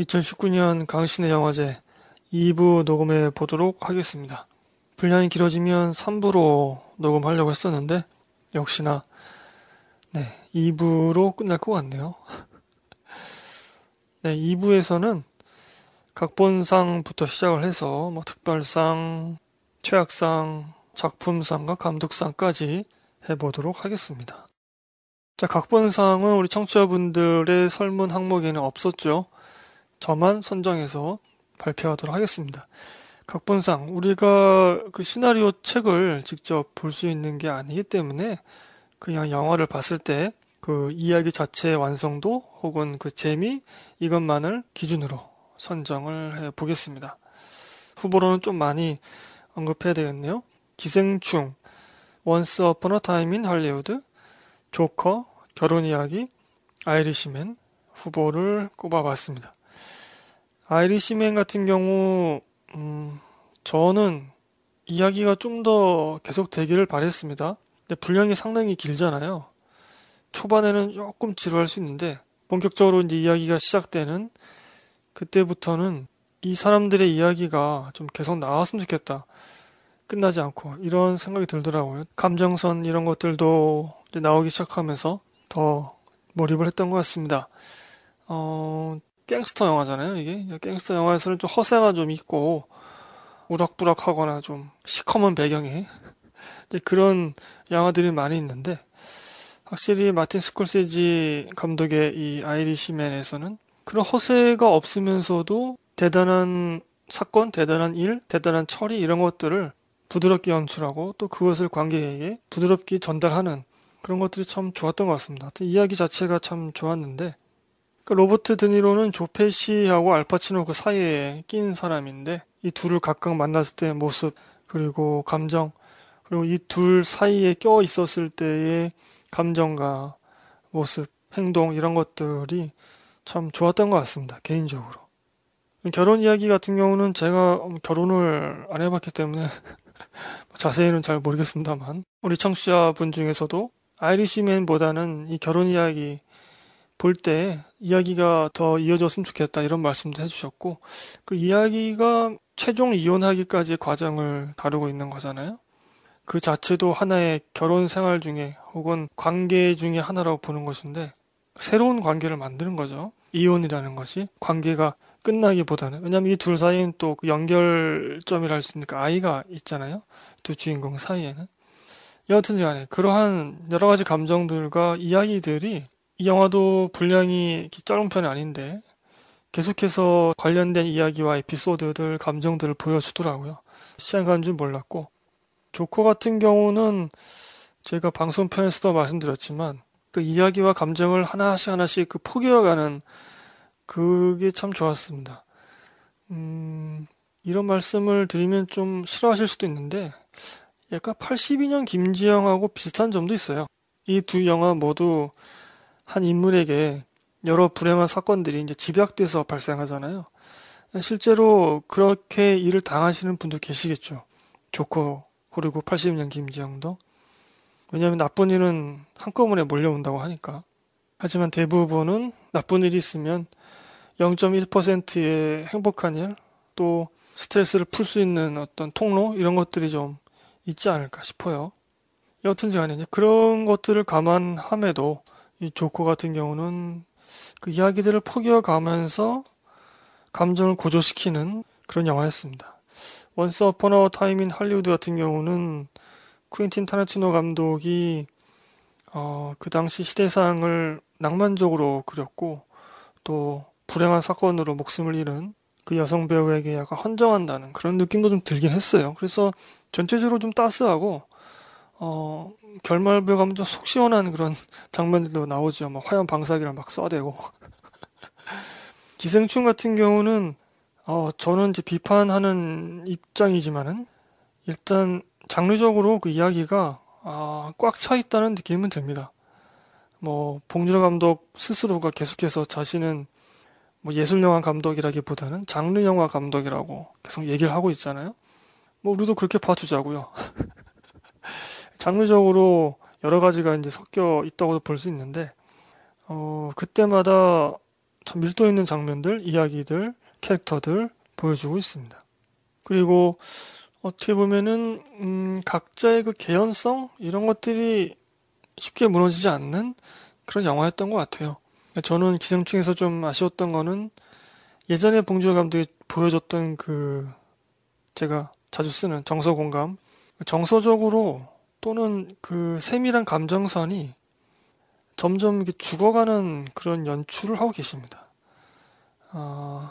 2019년 강신의 영화제 2부 녹음해 보도록 하겠습니다. 분량이 길어지면 3부로 녹음하려고 했었는데 역시나 네, 2부로 끝날 것 같네요. 네, 2부에서는 각본상부터 시작을 해서 뭐 특별상, 최악상, 작품상과 감독상까지 해보도록 하겠습니다. 자, 각본상은 우리 청취자분들의 설문 항목에는 없었죠. 저만 선정해서 발표하도록 하겠습니다. 각본상, 우리가 그 시나리오 책을 직접 볼 수 있는 게 아니기 때문에 그냥 영화를 봤을 때 그 이야기 자체의 완성도 혹은 그 재미, 이것만을 기준으로 선정을 해 보겠습니다. 후보로는 좀 많이 언급해야 되겠네요. 기생충, Once Upon a Time in Hollywood, 조커, 결혼 이야기, Irishman 후보를 꼽아봤습니다. Irishman 같은 경우 음, 저는 이야기가 좀 더 계속 되기를 바랬습니다. 근데 분량이 상당히 길잖아요. 초반에는 조금 지루할 수 있는데 본격적으로 이제 이야기가 시작되는 그때부터는 이 사람들의 이야기가 좀 계속 나왔으면 좋겠다. 끝나지 않고 이런 생각이 들더라고요. 감정선 이런 것들도 나오기 시작하면서 더 몰입을 했던 것 같습니다. 어, 갱스터 영화잖아요, 이게. 갱스터 영화에서는 좀 허세가 좀 있고, 우락부락하거나 좀 시커먼 배경에 그런 영화들이 많이 있는데, 확실히 마틴 스콜세지 감독의 이 아이리시맨에서는 그런 허세가 없으면서도 대단한 사건, 대단한 일, 대단한 처리 이런 것들을 부드럽게 연출하고 또 그것을 관객에게 부드럽게 전달하는 그런 것들이 참 좋았던 것 같습니다. 이야기 자체가 참 좋았는데 그 로버트 드니로는 조페시하고 알파치노 그 사이에 낀 사람인데 이 둘을 각각 만났을 때 모습 그리고 감정 그리고 이 둘 사이에 껴 있었을 때의 감정과 모습, 행동 이런 것들이 참 좋았던 것 같습니다. 개인적으로. 결혼 이야기 같은 경우는 제가 결혼을 안 해봤기 때문에 자세히는 잘 모르겠습니다만 우리 청취자분 중에서도 아이리시맨보다는 이 결혼 이야기 볼 때 이야기가 더 이어졌으면 좋겠다 이런 말씀도 해주셨고 그 이야기가 최종 이혼하기까지의 과정을 다루고 있는 거잖아요. 그 자체도 하나의 결혼 생활 중에 혹은 관계 중에 하나라고 보는 것인데 새로운 관계를 만드는 거죠. 이혼이라는 것이 관계가 끝나기보다는 왜냐하면 이 둘 사이는 또그 연결점이라 할 수 있으니까 아이가 있잖아요. 두 주인공 사이에는 여하튼 간에 그러한 여러 가지 감정들과 이야기들이 이 영화도 분량이 짧은 편이 아닌데 계속해서 관련된 이야기와 에피소드들, 감정들을 보여주더라고요. 시간 가는 줄 몰랐고 조커 같은 경우는 제가 방송편에서도 말씀드렸지만 그 이야기와 감정을 하나씩 하나씩 그 포기해가는 그게 참 좋았습니다. 음, 이런 말씀을 드리면 좀 싫어하실 수도 있는데 약간 82년 김지영하고 비슷한 점도 있어요. 이 두 영화 모두 한 인물에게 여러 불행한 사건들이 이제 집약돼서 발생하잖아요. 실제로 그렇게 일을 당하시는 분도 계시겠죠. 조커 그리고 80년 김지영도. 왜냐하면 나쁜 일은 한꺼번에 몰려온다고 하니까. 하지만 대부분은 나쁜 일이 있으면 0.1%의 행복한 일, 또 스트레스를 풀 수 있는 어떤 통로, 이런 것들이 좀 있지 않을까 싶어요. 여튼 간에 그런 것들을 감안함에도 이 조커 같은 경우는 그 이야기들을 포기해 가면서 감정을 고조시키는 그런 영화였습니다. Once Upon a Time in Hollywood 같은 경우는 쿠엔틴 타란티노 감독이 어, 그 당시 시대상을 낭만적으로 그렸고 또 불행한 사건으로 목숨을 잃은 그 여성 배우에게 약간 헌정한다는 그런 느낌도 좀 들긴 했어요. 그래서 전체적으로 좀 따스하고 어, 결말부에 가면 좀 속 시원한 그런 장면들도 나오죠. 막 화염 방사기를 막 쏴대고. 기생충 같은 경우는 어, 저는 이제 비판하는 입장이지만은 일단 장르적으로 그 이야기가 아, 꽉 차 있다는 느낌은 듭니다. 뭐 봉준호 감독 스스로가 계속해서 자신은 뭐 예술영화 감독이라기보다는 장르 영화 감독이라고 계속 얘기를 하고 있잖아요. 뭐 우리도 그렇게 봐주자고요. 장르적으로 여러 가지가 이제 섞여 있다고 볼 수 있는데 어 그때마다 참 밀도 있는 장면들, 이야기들, 캐릭터들 보여주고 있습니다. 그리고 어떻게 보면은 음, 각자의 그 개연성 이런 것들이 쉽게 무너지지 않는 그런 영화였던 것 같아요. 저는 기생충에서 좀 아쉬웠던 거는 예전에 봉준호 감독이 보여줬던 그 제가 자주 쓰는 정서 공감 정서적으로 또는 그 세밀한 감정선이 점점 죽어가는 그런 연출을 하고 계십니다. 어,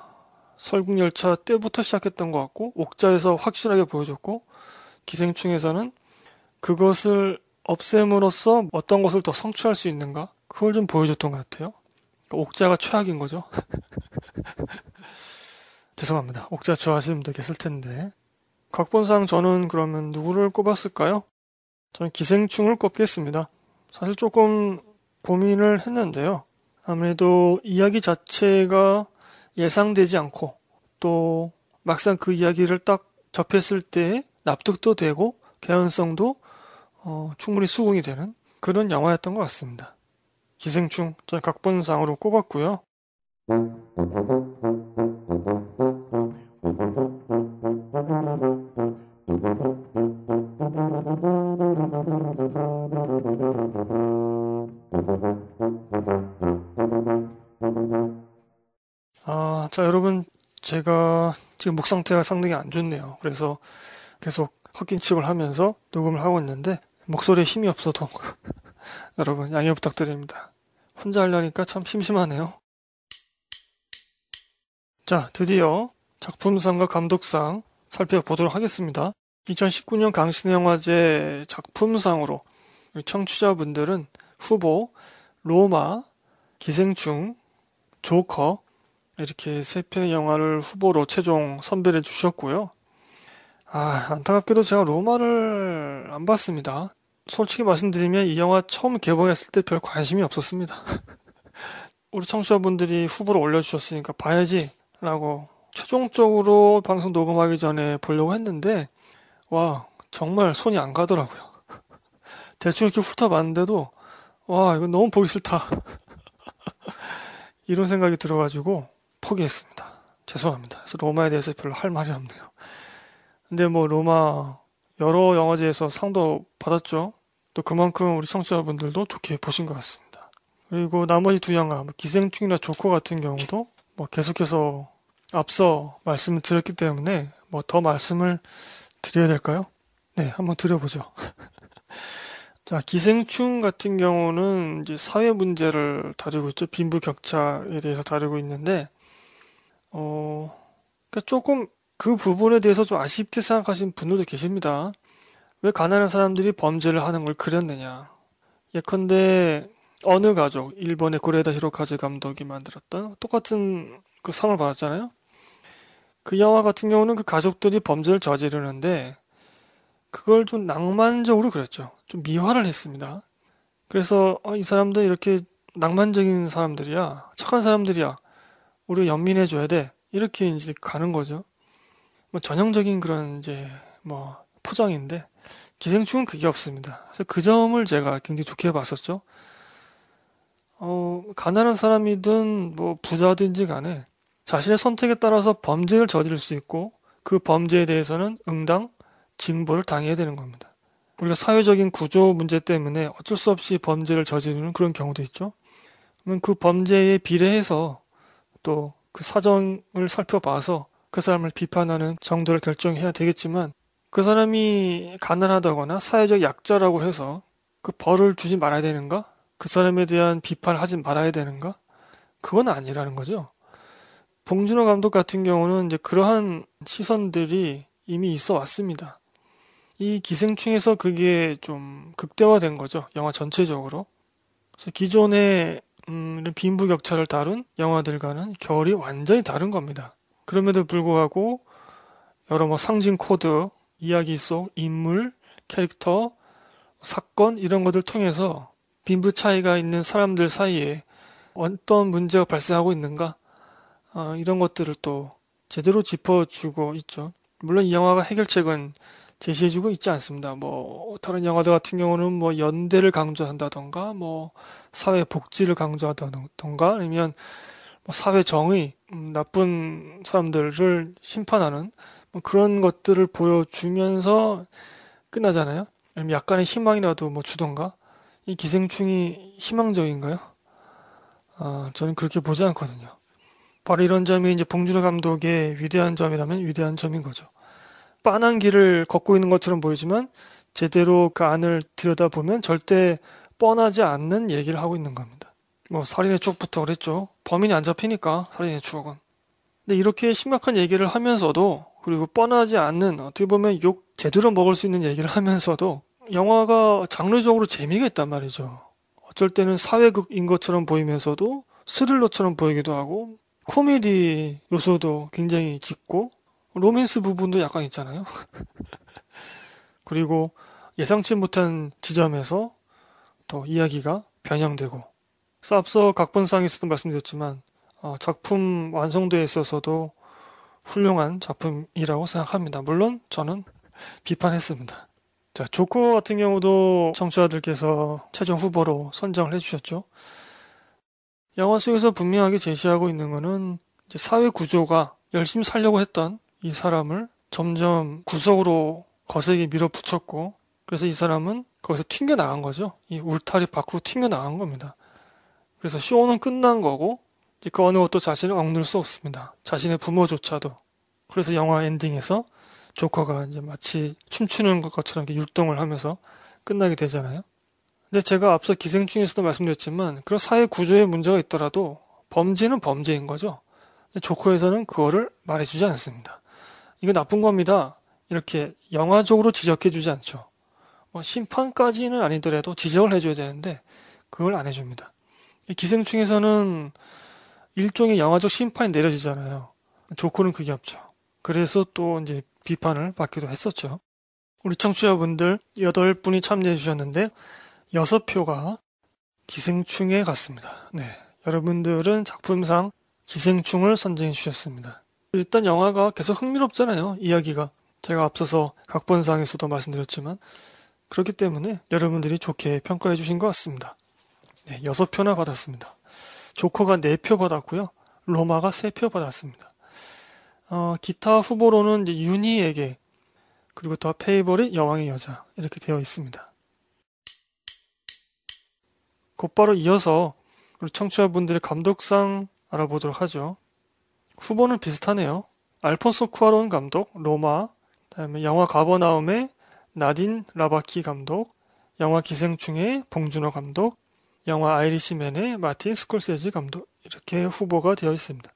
설국열차 때부터 시작했던 것 같고 옥자에서 확실하게 보여줬고 기생충에서는 그것을 없앰으로써 어떤 것을 더 성취할 수 있는가 그걸 좀 보여줬던 것 같아요. 그러니까 옥자가 최악인 거죠. 죄송합니다. 옥자 좋아하시는 분들 계실 텐데 각본상 저는 그러면 누구를 꼽았을까요? 저는 기생충을 꼽겠습니다. 사실 조금 고민을 했는데요. 아무래도 이야기 자체가 예상되지 않고 또 막상 그 이야기를 딱 접했을 때 납득도 되고 개연성도 어, 충분히 수긍이 되는 그런 영화였던 것 같습니다. 기생충 저는 각본상으로 꼽았고요. 자, 여러분, 제가 지금 목 상태가 상당히 안 좋네요. 그래서 계속 헛긴침을 하면서 녹음을 하고 있는데, 목소리에 힘이 없어도 여러분 양해 부탁드립니다. 혼자 하려니까 참 심심하네요. 자, 드디어 작품상과 감독상 살펴보도록 하겠습니다. 2019년 강신영화제 작품상으로 청취자분들은 후보 로마, 기생충, 조커 이렇게 세 편의 영화를 후보로 최종 선별해 주셨고요. 아, 안타깝게도 제가 로마를 안 봤습니다. 솔직히 말씀드리면 이 영화 처음 개봉했을 때 별 관심이 없었습니다. 우리 청취자분들이 후보로 올려주셨으니까 봐야지 라고 최종적으로 방송 녹음하기 전에 보려고 했는데 와 정말 손이 안 가더라고요. 대충 이렇게 훑어봤는데도 와 이거 너무 보기 싫다. 이런 생각이 들어가지고 포기했습니다. 죄송합니다. 그래서 로마에 대해서 별로 할 말이 없네요. 근데 뭐 로마 여러 영화제에서 상도 받았죠. 또 그만큼 우리 청취자분들도 좋게 보신 것 같습니다. 그리고 나머지 두 영화, 뭐 기생충이나 조커 같은 경우도 뭐 계속해서 앞서 말씀을 드렸기 때문에 뭐 더 말씀을 드려야 될까요? 네, 한번 드려보죠. 자, 기생충 같은 경우는 이제 사회 문제를 다루고 있죠. 빈부격차에 대해서 다루고 있는데, 어, 그러니까 조금 그 부분에 대해서 좀 아쉽게 생각하시는 분들도 계십니다. 왜 가난한 사람들이 범죄를 하는 걸 그렸느냐. 예컨대 어느 가족, 일본의 고레다 히로카즈 감독이 만들었던 똑같은 그 상을 받았잖아요. 그 영화 같은 경우는 그 가족들이 범죄를 저지르는데 그걸 좀 낭만적으로 그렸죠. 좀 미화를 했습니다. 그래서 어, 이 사람들 이렇게 낭만적인 사람들이야, 착한 사람들이야, 우리 연민해 줘야 돼 이렇게 이제 가는 거죠. 뭐 전형적인 그런 이제 뭐 포장인데 기생충은 그게 없습니다. 그래서 그 점을 제가 굉장히 좋게 봤었죠. 어, 가난한 사람이든 뭐 부자든지 간에 자신의 선택에 따라서 범죄를 저지를 수 있고 그 범죄에 대해서는 응당 징벌을 당해야 되는 겁니다. 우리가 사회적인 구조 문제 때문에 어쩔 수 없이 범죄를 저지르는 그런 경우도 있죠. 그러면 그 범죄에 비례해서 또 그 사정을 살펴봐서 그 사람을 비판하는 정도를 결정해야 되겠지만 그 사람이 가난하다거나 사회적 약자라고 해서 그 벌을 주지 말아야 되는가? 그 사람에 대한 비판을 하지 말아야 되는가? 그건 아니라는 거죠. 봉준호 감독 같은 경우는 이제 그러한 시선들이 이미 있어 왔습니다. 이 기생충에서 그게 좀 극대화된 거죠. 영화 전체적으로. 그래서 기존의 음, 빈부격차를 다룬 영화들과는 결이 완전히 다른 겁니다. 그럼에도 불구하고 여러 뭐 상징 코드, 이야기 속 인물, 캐릭터, 사건 이런 것들 통해서 빈부 차이가 있는 사람들 사이에 어떤 문제가 발생하고 있는가 어, 이런 것들을 또 제대로 짚어주고 있죠. 물론 이 영화가 해결책은 제시해주고 있지 않습니다. 뭐 다른 영화들 같은 경우는 뭐 연대를 강조한다던가 뭐 사회 복지를 강조하다던가 아니면 사회 정의, 음, 나쁜 사람들을 심판하는 뭐 그런 것들을 보여주면서 끝나잖아요. 아니면 약간의 희망이라도 뭐 주던가? 이 기생충이 희망적인가요? 아, 저는 그렇게 보지 않거든요. 바로 이런 점이 이제 봉준호 감독의 위대한 점이라면 위대한 점인 거죠. 빤한 길을 걷고 있는 것처럼 보이지만 제대로 그 안을 들여다보면 절대 뻔하지 않는 얘기를 하고 있는 겁니다. 뭐 살인의 추억부터 그랬죠. 범인이 안 잡히니까 살인의 추억은. 근데 이렇게 심각한 얘기를 하면서도 그리고 뻔하지 않는 어떻게 보면 욕 제대로 먹을 수 있는 얘기를 하면서도 영화가 장르적으로 재미가 있단 말이죠. 어쩔 때는 사회극인 것처럼 보이면서도 스릴러처럼 보이기도 하고 코미디 요소도 굉장히 짙고 로맨스 부분도 약간 있잖아요. 그리고 예상치 못한 지점에서 또 이야기가 변형되고 앞서 각본상에서도 말씀드렸지만 어, 작품 완성도에 있어서도 훌륭한 작품이라고 생각합니다. 물론 저는 비판했습니다. 자, 조커 같은 경우도 청취자들께서 최종 후보로 선정을 해주셨죠. 영화 속에서 분명하게 제시하고 있는 것은 사회 구조가 열심히 살려고 했던 이 사람을 점점 구석으로 거세게 밀어붙였고 그래서 이 사람은 거기서 튕겨 나간 거죠. 이 울타리 밖으로 튕겨 나간 겁니다. 그래서 쇼는 끝난 거고 그 어느 것도 자신을 억눌 수 없습니다. 자신의 부모조차도. 그래서 영화 엔딩에서 조커가 이제 마치 춤추는 것처럼 율동을 하면서 끝나게 되잖아요. 근데 제가 앞서 기생충에서도 말씀드렸지만 그런 사회 구조에 문제가 있더라도 범죄는 범죄인 거죠. 조커에서는 그거를 말해주지 않습니다. 이거 나쁜 겁니다. 이렇게 영화적으로 지적해 주지 않죠. 뭐 심판까지는 아니더라도 지적을 해줘야 되는데 그걸 안 해줍니다. 기생충에서는 일종의 영화적 심판이 내려지잖아요. 조커는 그게 없죠. 그래서 또 이제 비판을 받기도 했었죠. 우리 청취자분들 8분이 참여해 주셨는데 6표가 기생충에 갔습니다. 네. 여러분들은 작품상 기생충을 선정해 주셨습니다. 일단 영화가 계속 흥미롭잖아요. 이야기가. 제가 앞서서 각본상에서도 말씀드렸지만 그렇기 때문에 여러분들이 좋게 평가해 주신 것 같습니다. 네, 6표나 받았습니다. 조커가 4표 받았고요. 로마가 3표 받았습니다. 어, 기타 후보로는 윤희에게 그리고 더 페이버릿 여왕의 여자 이렇게 되어 있습니다. 곧바로 이어서 우리 청취자분들의 감독상 알아보도록 하죠. 후보는 비슷하네요. 알폰소 쿠아론 감독, 로마, 다음에 영화 가버나움의 나딘 라바키 감독, 영화 기생충의 봉준호 감독, 영화 아이리시맨의 마틴 스콜세지 감독 이렇게 후보가 되어 있습니다.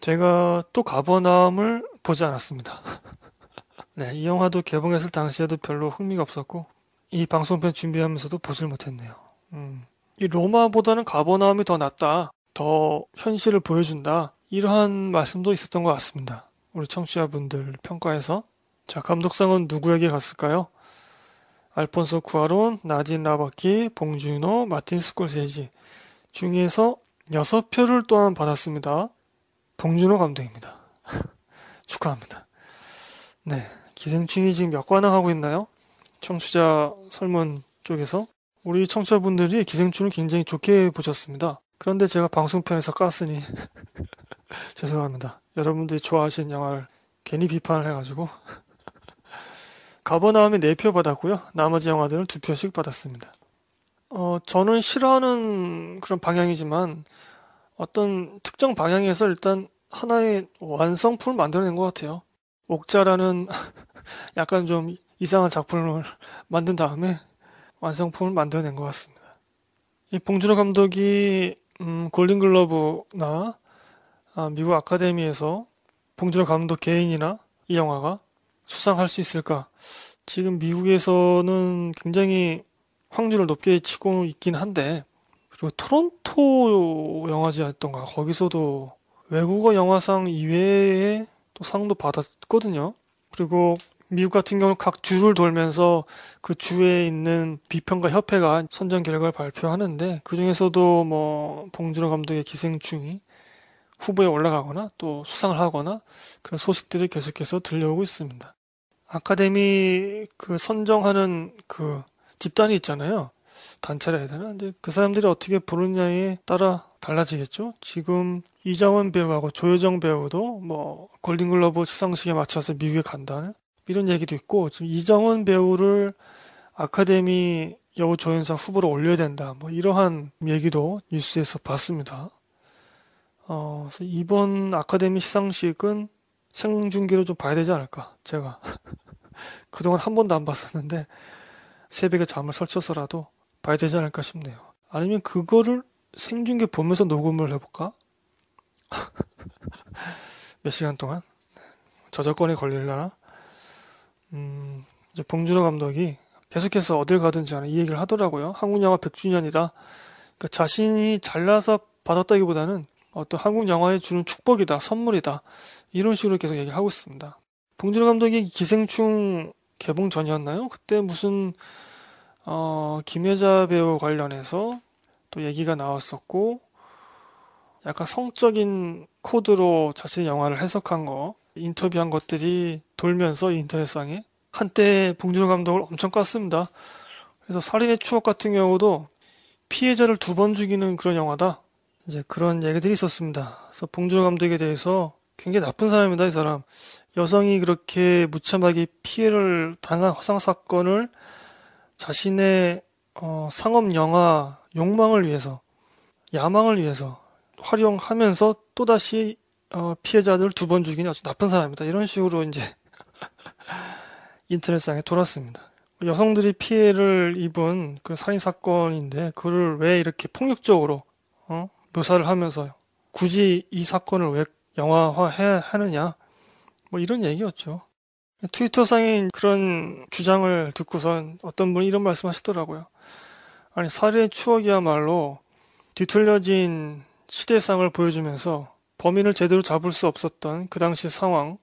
제가 또 가버나움을 보지 않았습니다. 네, 이 영화도 개봉했을 당시에도 별로 흥미가 없었고 이 방송편 준비하면서도 보질 못했네요. 음, 이 로마보다는 가버나움이 더 낫다, 더 현실을 보여준다 이러한 말씀도 있었던 것 같습니다. 우리 청취자분들 평가에서 자 감독상은 누구에게 갔을까요? 알폰소 쿠아론, 나딘 라바키, 봉준호, 마틴 스콜세지 중에서 6표를 또한 받았습니다. 봉준호 감독입니다. 축하합니다. 네. 기생충이 지금 몇 관왕 하고 있나요? 청취자 설문 쪽에서 우리 청취자분들이 기생충을 굉장히 좋게 보셨습니다. 그런데 제가 방송편에서 깠으니 죄송합니다. 여러분들이 좋아하시는 영화를 괜히 비판을 해가지고 가버나움이 4표 받았고요. 나머지 영화들은 2표씩 받았습니다. 어, 저는 싫어하는 그런 방향이지만 어떤 특정 방향에서 일단 하나의 완성품을 만들어낸 것 같아요. 옥자라는 약간 좀 이상한 작품을 만든 다음에 완성품을 만들어낸 것 같습니다. 이 봉준호 감독이 음, 골든글러브나 아, 미국 아카데미에서 봉준호 감독 개인이나 이 영화가 수상할 수 있을까? 지금 미국에서는 굉장히 확률을 높게 치고 있긴 한데 그리고 토론토 영화제였던가 거기서도 외국어 영화상 이외에 또 상도 받았거든요. 그리고 미국 같은 경우는 각 주를 돌면서 그 주에 있는 비평가 협회가 선정 결과를 발표하는데 그 중에서도 뭐 봉준호 감독의 기생충이 후보에 올라가거나 또 수상을 하거나 그런 소식들이 계속해서 들려오고 있습니다. 아카데미 그 선정하는 그 집단이 있잖아요. 단체라 해야 되나? 근데 그 사람들이 어떻게 부르냐에 따라 달라지겠죠? 지금 이정원 배우하고 조효정 배우도 뭐 골든글러브 시상식에 맞춰서 미국에 간다는 이런 얘기도 있고 지금 이정원 배우를 아카데미 여우 조연상 후보로 올려야 된다. 뭐 이러한 얘기도 뉴스에서 봤습니다. 어, 그래서 이번 아카데미 시상식은 생중계로 좀 봐야 되지 않을까, 제가. 그동안 한 번도 안 봤었는데, 새벽에 잠을 설쳐서라도 봐야 되지 않을까 싶네요. 아니면 그거를 생중계 보면서 녹음을 해볼까? 몇 시간 동안? 저작권에 걸릴려나? 음, 이제 봉준호 감독이 계속해서 어딜 가든지 간에 이 얘기를 하더라고요. 한국 영화 100주년이다. 그러니까 자신이 잘나서 받았다기보다는 어떤 한국 영화에 주는 축복이다, 선물이다. 이런 식으로 계속 얘기를 하고 있습니다. 봉준호 감독이 기생충 개봉 전이었나요? 그때 무슨 어, 김여자 배우 관련해서 또 얘기가 나왔었고 약간 성적인 코드로 자신의 영화를 해석한 거 인터뷰한 것들이 돌면서 인터넷상에 한때 봉준호 감독을 엄청 깠습니다. 그래서 살인의 추억 같은 경우도 피해자를 두 번 죽이는 그런 영화다. 이제 그런 얘기들이 있었습니다. 그래서 봉준호 감독에 대해서 굉장히 나쁜 사람이다, 이 사람. 여성이 그렇게 무참하게 피해를 당한 화상 사건을 자신의 어, 상업 영화 욕망을 위해서, 야망을 위해서 활용하면서 또다시 어, 피해자들 두번 죽이는 아주 나쁜 사람이다. 이런 식으로 이제 인터넷상에 돌았습니다. 여성들이 피해를 입은 그 살인 사건인데 그를 왜 이렇게 폭력적으로 어? 묘사를 하면서 굳이 이 사건을 왜 영화화해야 하느냐 뭐 이런 얘기였죠. 트위터상에 그런 주장을 듣고선 어떤 분이 이런 말씀 하시더라고요. 아니 살인의 추억이야말로 뒤틀려진 시대상을 보여주면서 범인을 제대로 잡을 수 없었던 그 당시 상황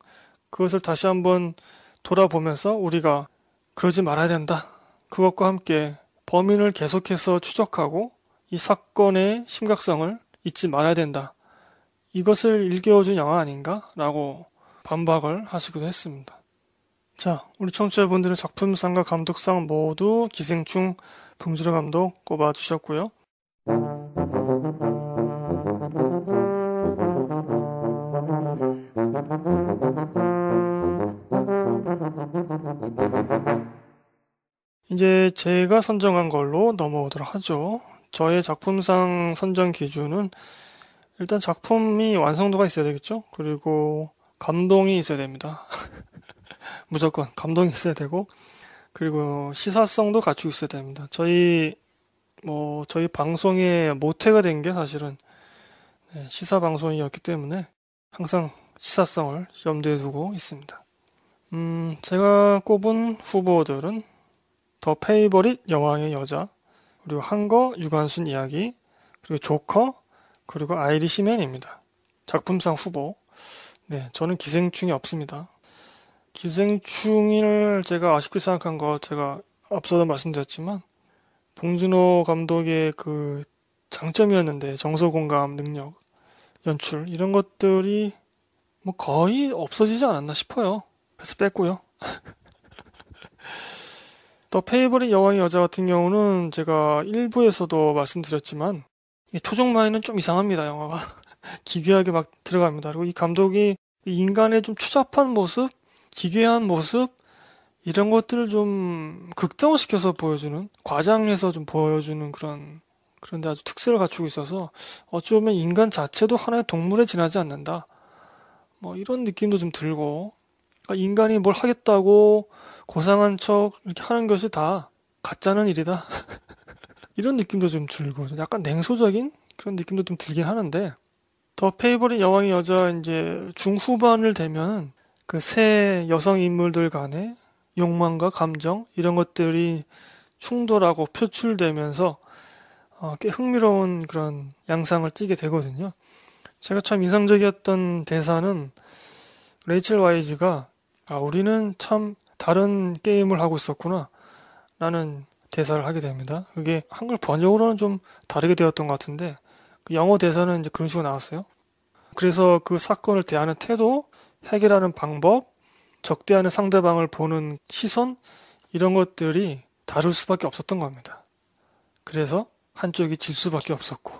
그것을 다시 한번 돌아보면서 우리가 그러지 말아야 된다. 그것과 함께 범인을 계속해서 추적하고 이 사건의 심각성을 잊지 말아야 된다. 이것을 일깨워준 영화 아닌가? 라고 반박을 하시기도 했습니다. 자, 우리 청취자분들은 작품상과 감독상 모두 기생충 봉주호 감독 꼽아주셨고요. 이제 제가 선정한 걸로 넘어오도록 하죠. 저의 작품상 선정 기준은 일단 작품이 완성도가 있어야 되겠죠? 그리고 감동이 있어야 됩니다. 무조건 감동이 있어야 되고 그리고 시사성도 갖추고 있어야 됩니다. 저희 뭐 저희 방송의 모태가 된 게 사실은 네, 시사 방송이었기 때문에 항상 시사성을 염두에 두고 있습니다. 음, 제가 꼽은 후보들은 The Favourite 여왕의 여자, 그리고 항거 유관순 이야기, 그리고 조커, 그리고 Irishman입니다. 작품상 후보. 네, 저는 기생충이 없습니다. 기생충을 제가 아쉽게 생각한 거 제가 앞서도 말씀드렸지만 봉준호 감독의 그 장점이었는데 정서 공감 능력, 연출 이런 것들이 뭐 거의 없어지지 않았나 싶어요. 그래서 뺐고요. 더 페이버릿 여왕의 여자 같은 경우는 제가 1부에서도 말씀드렸지만 초중마에는 좀 이상합니다 영화가. 기괴하게 막 들어갑니다. 그리고 이 감독이 인간의 좀 추잡한 모습 기괴한 모습 이런 것들을 좀 극대화시켜서 보여주는 과장해서 좀 보여주는 그런 그런데 아주 특색을 갖추고 있어서 어찌 보면 인간 자체도 하나의 동물에 지나지 않는다. 뭐 이런 느낌도 좀 들고 그러니까 인간이 뭘 하겠다고 고상한 척 이렇게 하는 것이 다 가짜는 일이다. 이런 느낌도 좀 들고 약간 냉소적인 그런 느낌도 좀 들긴 하는데 더 페이버릿 여왕의 여자 이제 중후반을 되면 그 새 여성 인물들 간의 욕망과 감정 이런 것들이 충돌하고 표출되면서 어, 꽤 흥미로운 그런 양상을 띠게 되거든요. 제가 참 인상적이었던 대사는 레이첼 와이즈가 아, 우리는 참 다른 게임을 하고 있었구나. 라는 대사를 하게 됩니다. 그게 한글 번역으로는 좀 다르게 되었던 것 같은데, 그 영어 대사는 이제 그런 식으로 나왔어요. 그래서 그 사건을 대하는 태도, 해결하는 방법, 적대하는 상대방을 보는 시선, 이런 것들이 다를 수밖에 없었던 겁니다. 그래서 한쪽이 질 수밖에 없었고,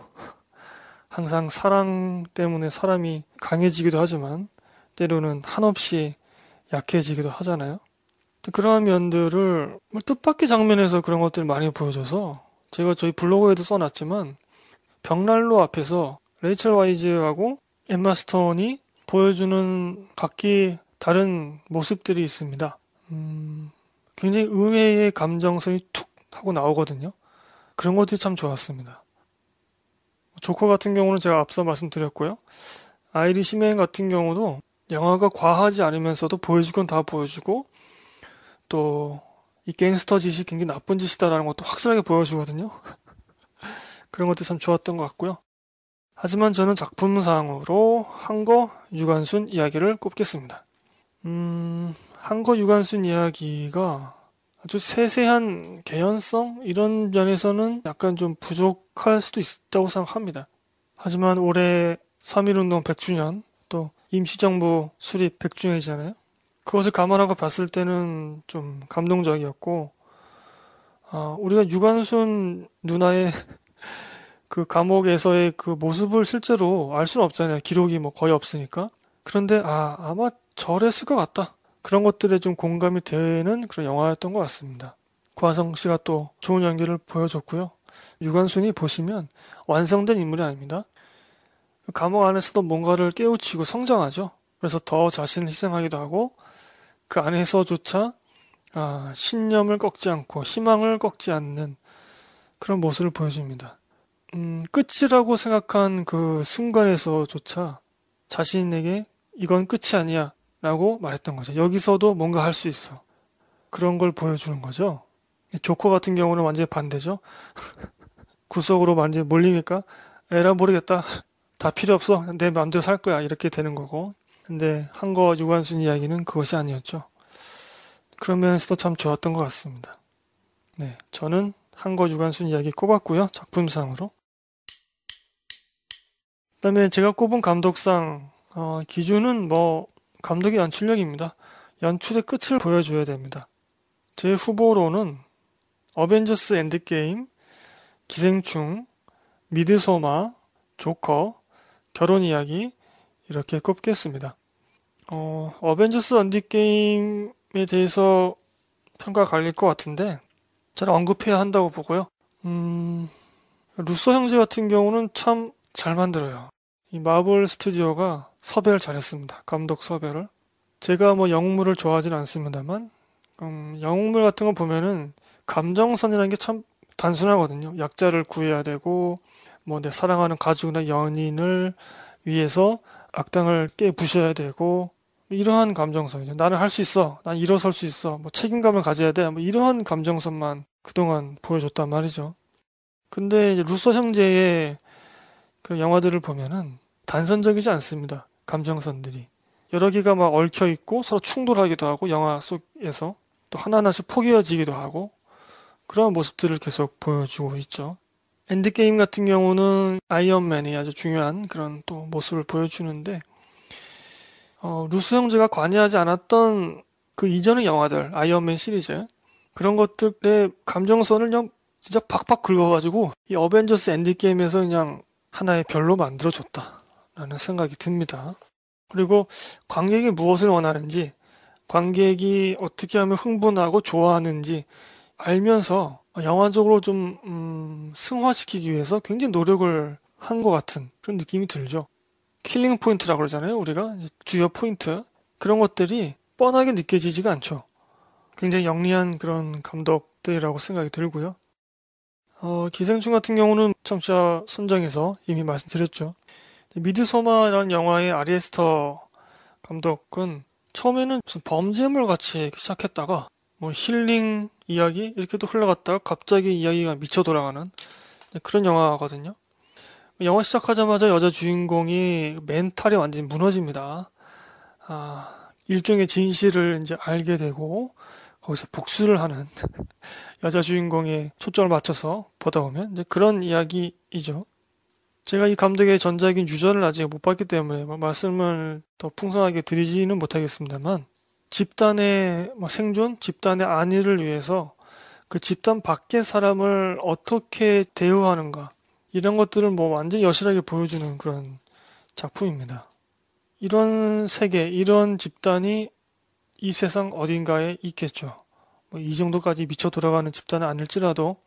항상 사랑 때문에 사람이 강해지기도 하지만 때로는 한없이 약해지기도 하잖아요. 그러한 면들을 뭐 뜻밖의 장면에서 그런 것들을 많이 보여줘서 제가 저희 블로그에도 써놨지만 벽난로 앞에서 레이첼 와이즈하고 엠마 스톤이 보여주는 각기 다른 모습들이 있습니다. 음, 굉장히 의외의 감정성이 툭 하고 나오거든요. 그런 것들이 참 좋았습니다. 조커 같은 경우는 제가 앞서 말씀드렸고요. 아이리시맨 같은 경우도 영화가 과하지 않으면서도 보여줄 건 다 보여주고 또 이 갱스터 짓이 굉장히 나쁜 짓이다라는 것도 확실하게 보여주거든요. 그런 것도 참 좋았던 것 같고요. 하지만 저는 작품상으로 한거 유관순 이야기를 꼽겠습니다. 음, 한거 유관순 이야기가 아주 세세한 개연성 이런 면에서는 약간 좀 부족할 수도 있다고 생각합니다. 하지만 올해 3.1운동 100주년 또 임시정부 수립 100주년이잖아요. 그것을 감안하고 봤을 때는 좀 감동적이었고 아, 우리가 유관순 누나의 그 감옥에서의 그 모습을 실제로 알 수는 없잖아요. 기록이 뭐 거의 없으니까. 그런데 아 아마 저랬을 것 같다. 그런 것들에 좀 공감이 되는 그런 영화였던 것 같습니다. 과성 씨가 또 좋은 연기를 보여줬고요. 유관순이 보시면 완성된 인물이 아닙니다. 감옥 안에서도 뭔가를 깨우치고 성장하죠. 그래서 더 자신을 희생하기도 하고 그 안에서조차 아, 신념을 꺾지 않고 희망을 꺾지 않는 그런 모습을 보여줍니다. 음, 끝이라고 생각한 그 순간에서조차 자신에게 이건 끝이 아니야 라고 말했던 거죠. 여기서도 뭔가 할 수 있어. 그런 걸 보여주는 거죠. 조커 같은 경우는 완전히 반대죠. 구석으로 완전히 몰리니까 에라 모르겠다. 다 필요 없어. 내 마음대로 살 거야. 이렇게 되는 거고. 근데 한거 유관순 이야기는 그것이 아니었죠. 그런 면에서도 참 좋았던 것 같습니다. 네, 저는 항거 유관순 이야기 꼽았고요. 작품상으로. 그 다음에 제가 꼽은 감독상 어, 기준은 뭐 감독의 연출력입니다. 연출의 끝을 보여줘야 됩니다. 제 후보로는 Avengers Endgame, 기생충, Midsommar, 조커, 결혼 이야기 이렇게 꼽겠습니다. 어, Avengers Endgame에 대해서 평가가 갈릴 것 같은데 잘 언급해야 한다고 보고요. 음, 루소 형제 같은 경우는 참 잘 만들어요. 이 마블 스튜디오가 섭외를 잘했습니다. 감독 섭외를. 제가 뭐 영웅물을 좋아하지는 않습니다만, 음, 영웅물 같은 거 보면은 감정선이라는 게 참 단순하거든요. 약자를 구해야 되고, 뭐 내 사랑하는 가족이나 연인을 위해서 악당을 깨 부셔야 되고, 이러한 감정선이죠. 나는 할 수 있어. 난 일어설 수 있어. 뭐 책임감을 가져야 돼. 뭐 이러한 감정선만 그동안 보여줬단 말이죠. 근데 루소 형제의 그 영화들을 보면은 단선적이지 않습니다. 감정선들이 여러 개가 막 얽혀 있고 서로 충돌하기도 하고 영화 속에서 또 하나하나씩 포개어지기도 하고 그런 모습들을 계속 보여주고 있죠. Endgame 같은 경우는 Iron Man이 아주 중요한 그런 또 모습을 보여주는데 어, 루소 형제가 관여하지 않았던 그 이전의 영화들 Iron Man 시리즈 그런 것들의 감정선을 그냥 진짜 팍팍 긁어가지고 이 Avengers Endgame에서 그냥 하나의 별로 만들어줬다라는 생각이 듭니다. 그리고 관객이 무엇을 원하는지, 관객이 어떻게 하면 흥분하고 좋아하는지 알면서 영화적으로 좀 음, 승화시키기 위해서 굉장히 노력을 한 것 같은 그런 느낌이 들죠. killing point라고 그러잖아요. 우리가 주요 포인트 그런 것들이 뻔하게 느껴지지가 않죠. 굉장히 영리한 그런 감독들이라고 생각이 들고요. 어, 기생충 같은 경우는 청취자 선정에서 이미 말씀드렸죠. Midsommar라는 영화의 아리 에스터 감독은 처음에는 무슨 범죄물 같이 시작했다가 뭐 힐링 이야기 이렇게 또 흘러갔다가 갑자기 이야기가 미쳐 돌아가는 그런 영화거든요. 영화 시작하자마자 여자 주인공이 멘탈이 완전히 무너집니다. 아, 일종의 진실을 이제 알게 되고 거기서 복수를 하는 여자 주인공의 초점을 맞춰서 보다 보면 이제 그런 이야기이죠. 제가 이 감독의 전작인 유전을 아직 못 봤기 때문에 뭐 말씀을 더 풍성하게 드리지는 못하겠습니다만 집단의 뭐 생존, 집단의 안위를 위해서 그 집단 밖의 사람을 어떻게 대우하는가 이런 것들을 뭐 완전히 여실하게 보여주는 그런 작품입니다. 이런 세계, 이런 집단이 이 세상 어딘가에 있겠죠. 뭐 이 정도까지 미쳐 돌아가는 집단은 아닐지라도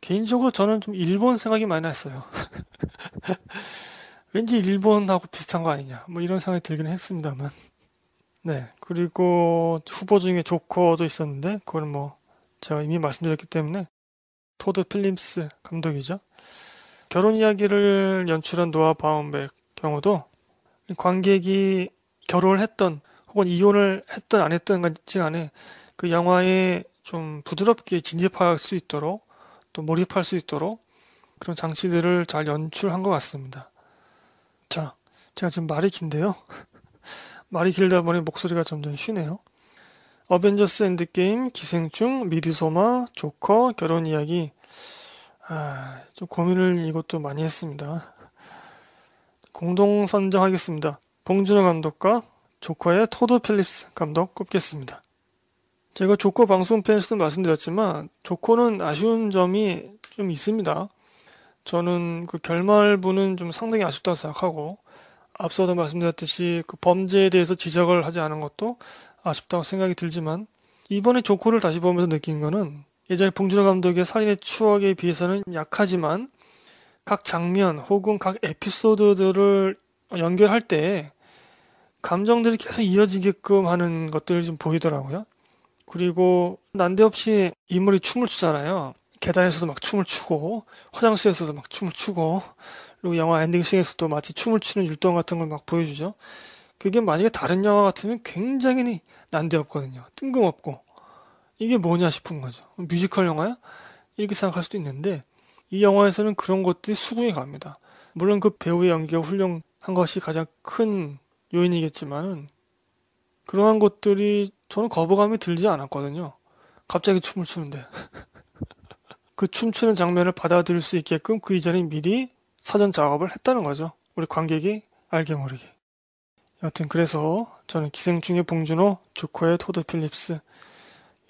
개인적으로 저는 좀 일본 생각이 많이 났어요. 왠지 일본하고 비슷한 거 아니냐. 뭐 이런 생각이 들긴 했습니다만. 네. 그리고 후보 중에 조커도 있었는데, 그건 뭐, 제가 이미 말씀드렸기 때문에, 토드 필립스 감독이죠. 결혼 이야기를 연출한 노아 바움백 경우도 관객이 결혼을 했던 혹은 이혼을 했던 안 했던 간지 간에 그 영화에 좀 부드럽게 진입할 수 있도록 또 몰입할 수 있도록 그런 장치들을 잘 연출한 것 같습니다. 자, 제가 지금 말이 긴데요. 말이 길다 보니 목소리가 점점 쉬네요. 어벤져스 엔드게임, 기생충, 미드소마, 조커, 결혼 이야기. 아, 좀 고민을 이것도 많이 했습니다. 공동 선정하겠습니다. 봉준호 감독과 조커의 토드 필립스 감독 꼽겠습니다. 제가 조커 방송 편에서도 말씀드렸지만 조커는 아쉬운 점이 좀 있습니다. 저는 그 결말부는 좀 상당히 아쉽다고 생각하고 앞서도 말씀드렸듯이 그 범죄에 대해서 지적을 하지 않은 것도 아쉽다고 생각이 들지만 이번에 조커를 다시 보면서 느낀 거는 예전에 봉준호 감독의 살인의 추억에 비해서는 약하지만 각 장면 혹은 각 에피소드들을 연결할 때 감정들이 계속 이어지게끔 하는 것들이 좀 보이더라고요. 그리고 난데없이 인물이 춤을 추잖아요. 계단에서도 막 춤을 추고 화장실에서도 막 춤을 추고 그리고 영화 엔딩씬에서도 마치 춤을 추는 율동 같은 걸 막 보여주죠. 그게 만약에 다른 영화 같으면 굉장히 난데없거든요. 뜬금없고 이게 뭐냐 싶은 거죠. 뮤지컬 영화야? 이렇게 생각할 수도 있는데 이 영화에서는 그런 것들이 수긍이 갑니다. 물론 그 배우의 연기가 훌륭한 것이 가장 큰 요인이겠지만은 그러한 것들이 저는 거부감이 들지 않았거든요. 갑자기 춤을 추는데. 그 춤추는 장면을 받아들일 수 있게끔 그 이전에 미리 사전 작업을 했다는 거죠. 우리 관객이 알게 모르게. 여튼 그래서 저는 기생충의 봉준호, 조커의 토드 필립스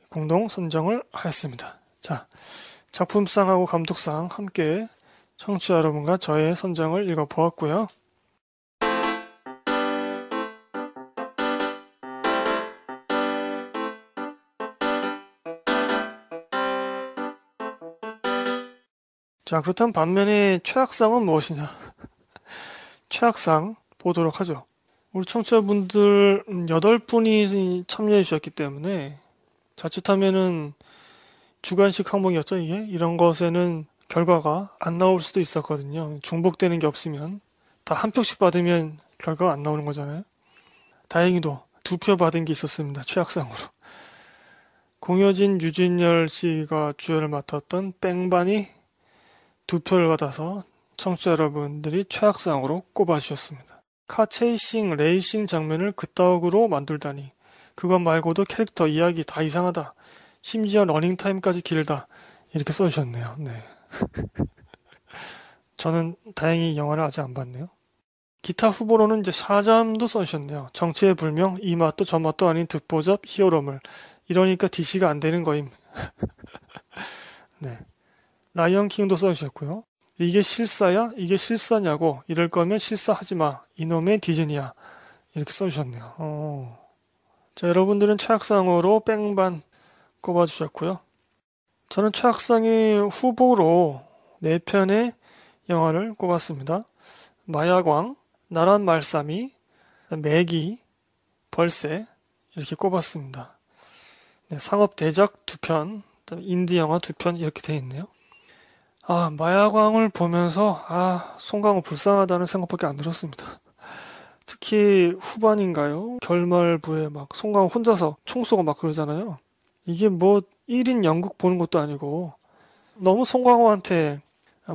공동 선정을 하였습니다. 자, 작품상하고 감독상 함께 청취자 여러분과 저의 선정을 읽어보았고요. 자, 그렇다면 반면에 최악상은 무엇이냐? 최악상 보도록 하죠. 우리 청취자분들 8분이 참여해 주셨기 때문에 자칫하면은 주관식 항목이었죠, 이게? 이런 것에는 결과가 안 나올 수도 있었거든요. 중복되는 게 없으면. 다 한 표씩 받으면 결과가 안 나오는 거잖아요. 다행히도 두 표 받은 게 있었습니다. 최악상으로. 공효진, 유진열 씨가 주연을 맡았던 뺑반이 두 표를 받아서 청취자 여러분들이 최악상으로 꼽아주셨습니다. 카체이싱, 레이싱 장면을 그따구로 만들다니. 그것 말고도 캐릭터 이야기 다 이상하다. 심지어 러닝타임까지 길다. 이렇게 써주셨네요. 네. 저는 다행히 영화를 아직 안 봤네요. 기타 후보로는 이제 샤잠도 써주셨네요. 정체의 불명, 이 맛도 저 맛도 아닌 듣보잡 히어로물. 이러니까 DC가 안 되는 거임. 네. 라이언 킹도 써주셨고요. 이게 실사야? 이게 실사냐고. 이럴 거면 실사하지 마. 이놈의 디즈니야. 이렇게 써주셨네요. 어. 자, 여러분들은 최악상으로 뺑반 꼽아주셨고요. 저는 최악상의 후보로 4편의 영화를 꼽았습니다. 마야광, 나란 말싸미, 매기, 벌새 이렇게 꼽았습니다. 네, 상업 대작 2편, 인디 영화 2편 이렇게 되어 있네요. 아, 마야광을 보면서, 아, 송강호 불쌍하다는 생각밖에 안 들었습니다. 특히 후반인가요? 결말부에 막 송강호 혼자서 총 쏘고 막 그러잖아요. 이게 뭐 1인 연극 보는 것도 아니고 너무 송강호한테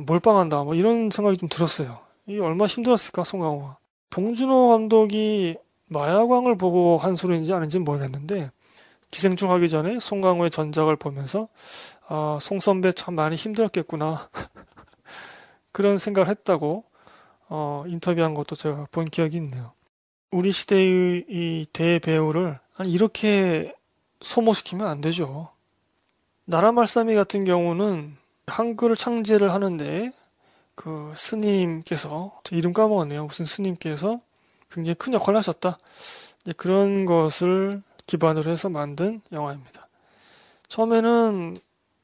몰빵한다 뭐 이런 생각이 좀 들었어요. 이게 얼마나 힘들었을까 송강호가. 봉준호 감독이 마야광을 보고 한 소리인지 아닌지는 모르겠는데 기생충 하기 전에 송강호의 전작을 보면서 아, 송 선배 참 많이 힘들었겠구나. 그런 생각을 했다고 어, 인터뷰한 것도 제가 본 기억이 있네요. 우리 시대의 이 대배우를 이렇게 소모시키면 안 되죠. 나라말싸미 같은 경우는 한글을 창제를 하는데 그 스님께서 이름 까먹었네요. 무슨 스님께서 굉장히 큰 역할을 하셨다. 그런 것을 기반으로 해서 만든 영화입니다. 처음에는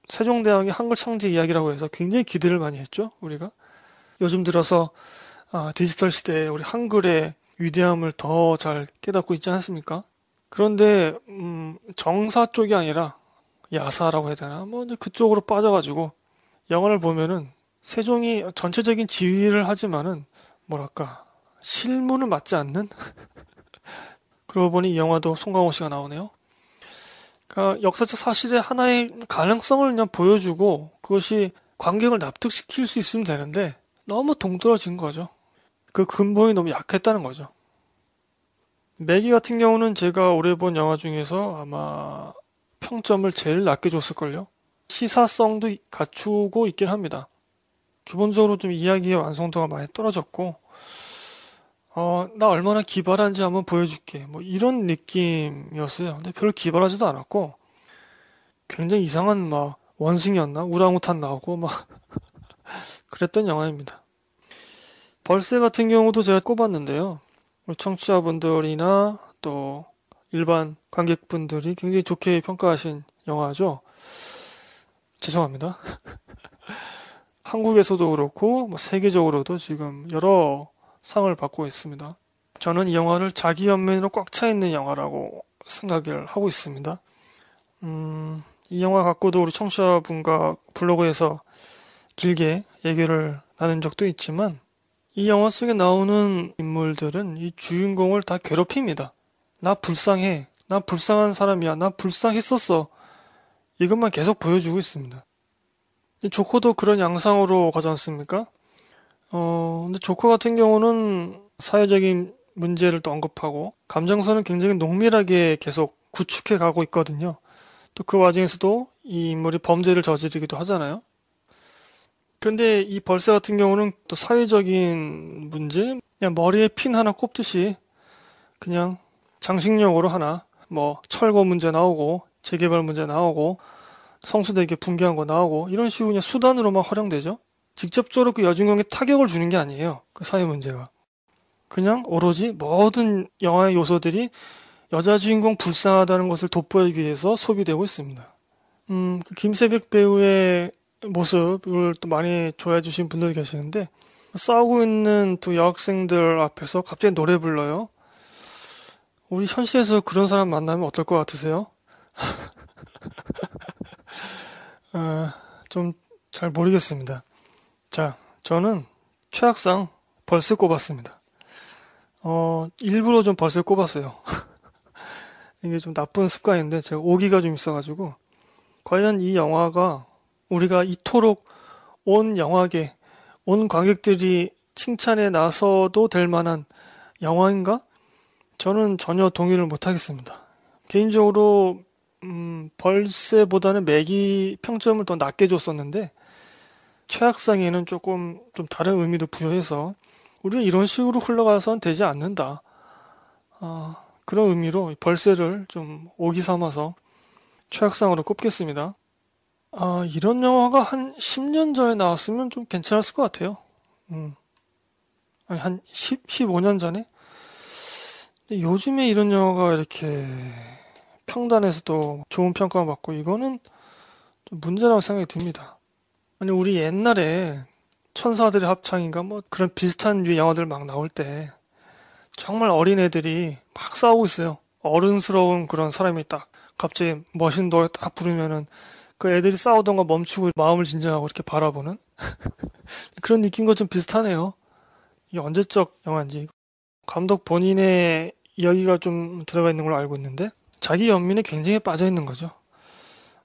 세종대왕의 한글 창제 이야기라고 해서 굉장히 기대를 많이 했죠, 우리가. 요즘 들어서 아, 디지털 시대에 우리 한글의 위대함을 더 잘 깨닫고 있지 않습니까? 그런데 음, 정사 쪽이 아니라 야사라고 해야 되나? 뭐 이제 그쪽으로 빠져가지고 영화를 보면은 세종이 전체적인 지휘를 하지만은 뭐랄까 실물을 맞지 않는 그러고 보니 이 영화도 송강호 씨가 나오네요. 그러니까 역사적 사실의 하나의 가능성을 그냥 보여주고 그것이 관객을 납득시킬 수 있으면 되는데 너무 동떨어진 거죠. 그 근본이 너무 약했다는 거죠. 매기 같은 경우는 제가 올해 본 영화 중에서 아마 평점을 제일 낮게 줬을걸요. 시사성도 갖추고 있긴 합니다. 기본적으로 좀 이야기의 완성도가 많이 떨어졌고, 어, 나 얼마나 기발한지 한번 보여줄게. 뭐 이런 느낌이었어요. 근데 별로 기발하지도 않았고, 굉장히 이상한 막 원숭이였나? 우랑우탄 나오고 막 그랬던 영화입니다. 벌새 같은 경우도 제가 꼽았는데요. 우리 청취자분들이나 또 일반 관객분들이 굉장히 좋게 평가하신 영화죠. 죄송합니다. 한국에서도 그렇고 뭐 세계적으로도 지금 여러 상을 받고 있습니다. 저는 이 영화를 자기 연민으로 꽉 차 있는 영화라고 생각을 하고 있습니다. 음, 이 영화 갖고도 우리 청취자분과 블로그에서 길게 얘기를 나눈 적도 있지만 이 영화 속에 나오는 인물들은 이 주인공을 다 괴롭힙니다. 나 불쌍해. 나 불쌍한 사람이야. 나 불쌍했었어. 이것만 계속 보여주고 있습니다. 조커도 그런 양상으로 가지 않습니까? 어, 근데 조커 같은 경우는 사회적인 문제를 또 언급하고 감정선을 굉장히 농밀하게 계속 구축해 가고 있거든요. 또 그 와중에서도 이 인물이 범죄를 저지르기도 하잖아요. 근데 이 벌새 같은 경우는 또 사회적인 문제, 그냥 머리에 핀 하나 꼽듯이 그냥 장식용으로 하나 뭐 철거 문제 나오고 재개발 문제 나오고 성수대교 붕괴한 거 나오고 이런 식으로 그냥 수단으로만 활용되죠. 직접적으로 그 여주인공에 타격을 주는 게 아니에요. 그 사회 문제가. 그냥 오로지 모든 영화의 요소들이 여자 주인공 불쌍하다는 것을 돋보이기 위해서 소비되고 있습니다. 음, 그 김세벽 배우의 모습을 또 많이 좋아해 주신 분들이 계시는데 싸우고 있는 두 여학생들 앞에서 갑자기 노래 불러요. 우리 현실에서 그런 사람 만나면 어떨 것 같으세요? 아, 좀 잘 모르겠습니다. 자, 저는 최악상 벌스 꼽았습니다. 어, 일부러 좀 벌스 꼽았어요. 이게 좀 나쁜 습관인데 제가 오기가 좀 있어가지고 과연 이 영화가 우리가 이토록 온 영화계, 온 관객들이 칭찬에 나서도 될 만한 영화인가? 저는 전혀 동의를 못하겠습니다. 개인적으로 음, 벌새보다는 맥이 평점을 더 낮게 줬었는데 최악상에는 조금 좀 다른 의미도 부여해서 우리는 이런 식으로 흘러가선 되지 않는다. 어, 그런 의미로 벌새를 좀 오기 삼아서 최악상으로 꼽겠습니다. 아, 이런 영화가 한 10년 전에 나왔으면 좀 괜찮았을 것 같아요. 음. 아니, 한 10, 15년 전에? 요즘에 이런 영화가 이렇게 평단에서도 좋은 평가를 받고 이거는 좀 문제라고 생각이 듭니다. 아니 우리 옛날에 천사들의 합창인가 뭐 그런 비슷한 류의 영화들 막 나올 때 정말 어린 애들이 막 싸우고 있어요. 어른스러운 그런 사람이 딱 갑자기 멋있는 노래 딱 부르면은 그 애들이 싸우던 거 멈추고 마음을 진정하고 이렇게 바라보는 그런 느낌과 좀 비슷하네요. 이게 언제적 영화인지 감독 본인의 이야기가 좀 들어가 있는 걸로 알고 있는데 자기 연민에 굉장히 빠져 있는 거죠.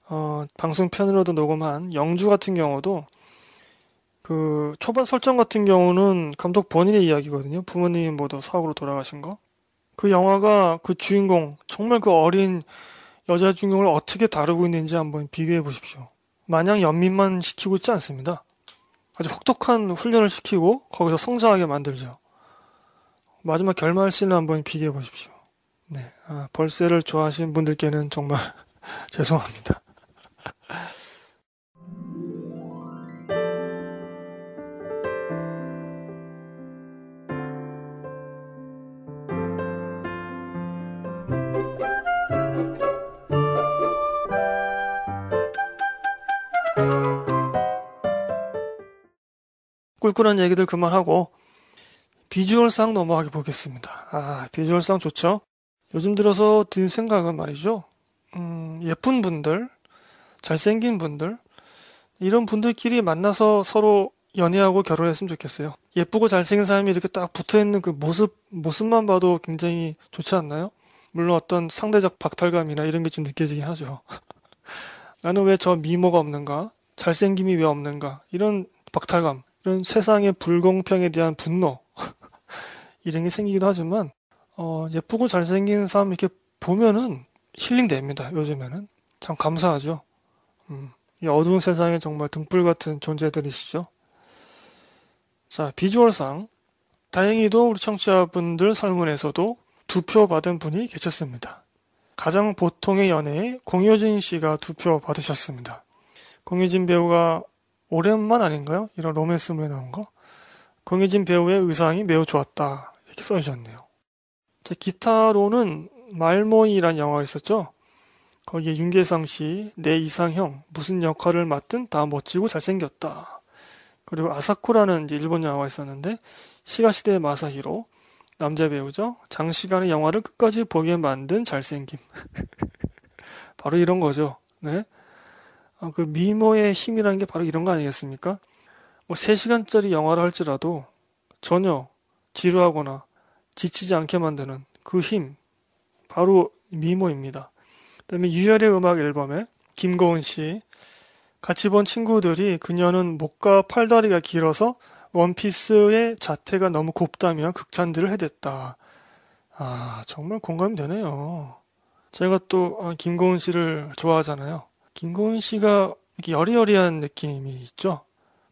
어, 방송편으로도 녹음한 영주 같은 경우도 그 초반 설정 같은 경우는 감독 본인의 이야기거든요. 부모님이 모두 사고로 돌아가신 거. 그 영화가 그 주인공 정말 그 어린 여자 주인공을 어떻게 다루고 있는지 한번 비교해 보십시오. 마냥 연민만 시키고 있지 않습니다. 아주 혹독한 훈련을 시키고 거기서 성장하게 만들죠. 마지막 결말 씬을 한번 비교해 보십시오. 네, 아, 벌새를 좋아하시는 분들께는 정말 죄송합니다. 꿀꿀한 얘기들 그만하고 비주얼상 넘어가게 보겠습니다. 아, 비주얼상 좋죠? 요즘 들어서 든 생각은 말이죠. 음, 예쁜 분들, 잘생긴 분들, 이런 분들끼리 만나서 서로 연애하고 결혼했으면 좋겠어요. 예쁘고 잘생긴 사람이 이렇게 딱 붙어 있는 그 모습, 모습만 봐도 굉장히 좋지 않나요? 물론 어떤 상대적 박탈감이나 이런 게 좀 느껴지긴 하죠. 나는 왜 저 미모가 없는가? 잘생김이 왜 없는가? 이런 박탈감, 이런 세상의 불공평에 대한 분노, 이런 게 생기기도 하지만, 어, 예쁘고 잘생긴 사람 이렇게 보면은 힐링됩니다, 요즘에는. 참 감사하죠. 음, 이 어두운 세상에 정말 등불 같은 존재들이시죠. 자, 비주얼상. 다행히도 우리 청취자분들 설문에서도 두 표 받은 분이 계셨습니다. 가장 보통의 연애에 공효진 씨가 두 표 받으셨습니다. 공효진 배우가 오랜만 아닌가요? 이런 로맨스물에 나온 거. 공효진 배우의 의상이 매우 좋았다. 이렇게 써주셨네요. 자, 기타로는 말모이란 영화가 있었죠? 거기에 윤계상 씨, 내 이상형, 무슨 역할을 맡든 다 멋지고 잘생겼다. 그리고 아사쿠라는 이제 일본 영화가 있었는데, 시가시대 마사히로, 남자 배우죠? 장시간의 영화를 끝까지 보게 만든 잘생김. 바로 이런 거죠. 네. 아, 그 미모의 힘이라는 게 바로 이런 거 아니겠습니까? 뭐 3시간짜리 영화를 할지라도 전혀 지루하거나 지치지 않게 만드는 그 힘, 바로 미모입니다. 그다음에 유열의 음악 앨범에 김고은 씨 같이 본 친구들이 그녀는 목과 팔다리가 길어서 원피스의 자태가 너무 곱다며 극찬들을 해댔다. 아 정말 공감이 되네요. 제가 또 아, 김고은 씨를 좋아하잖아요. 김고은 씨가 이렇게 여리여리한 느낌이 있죠.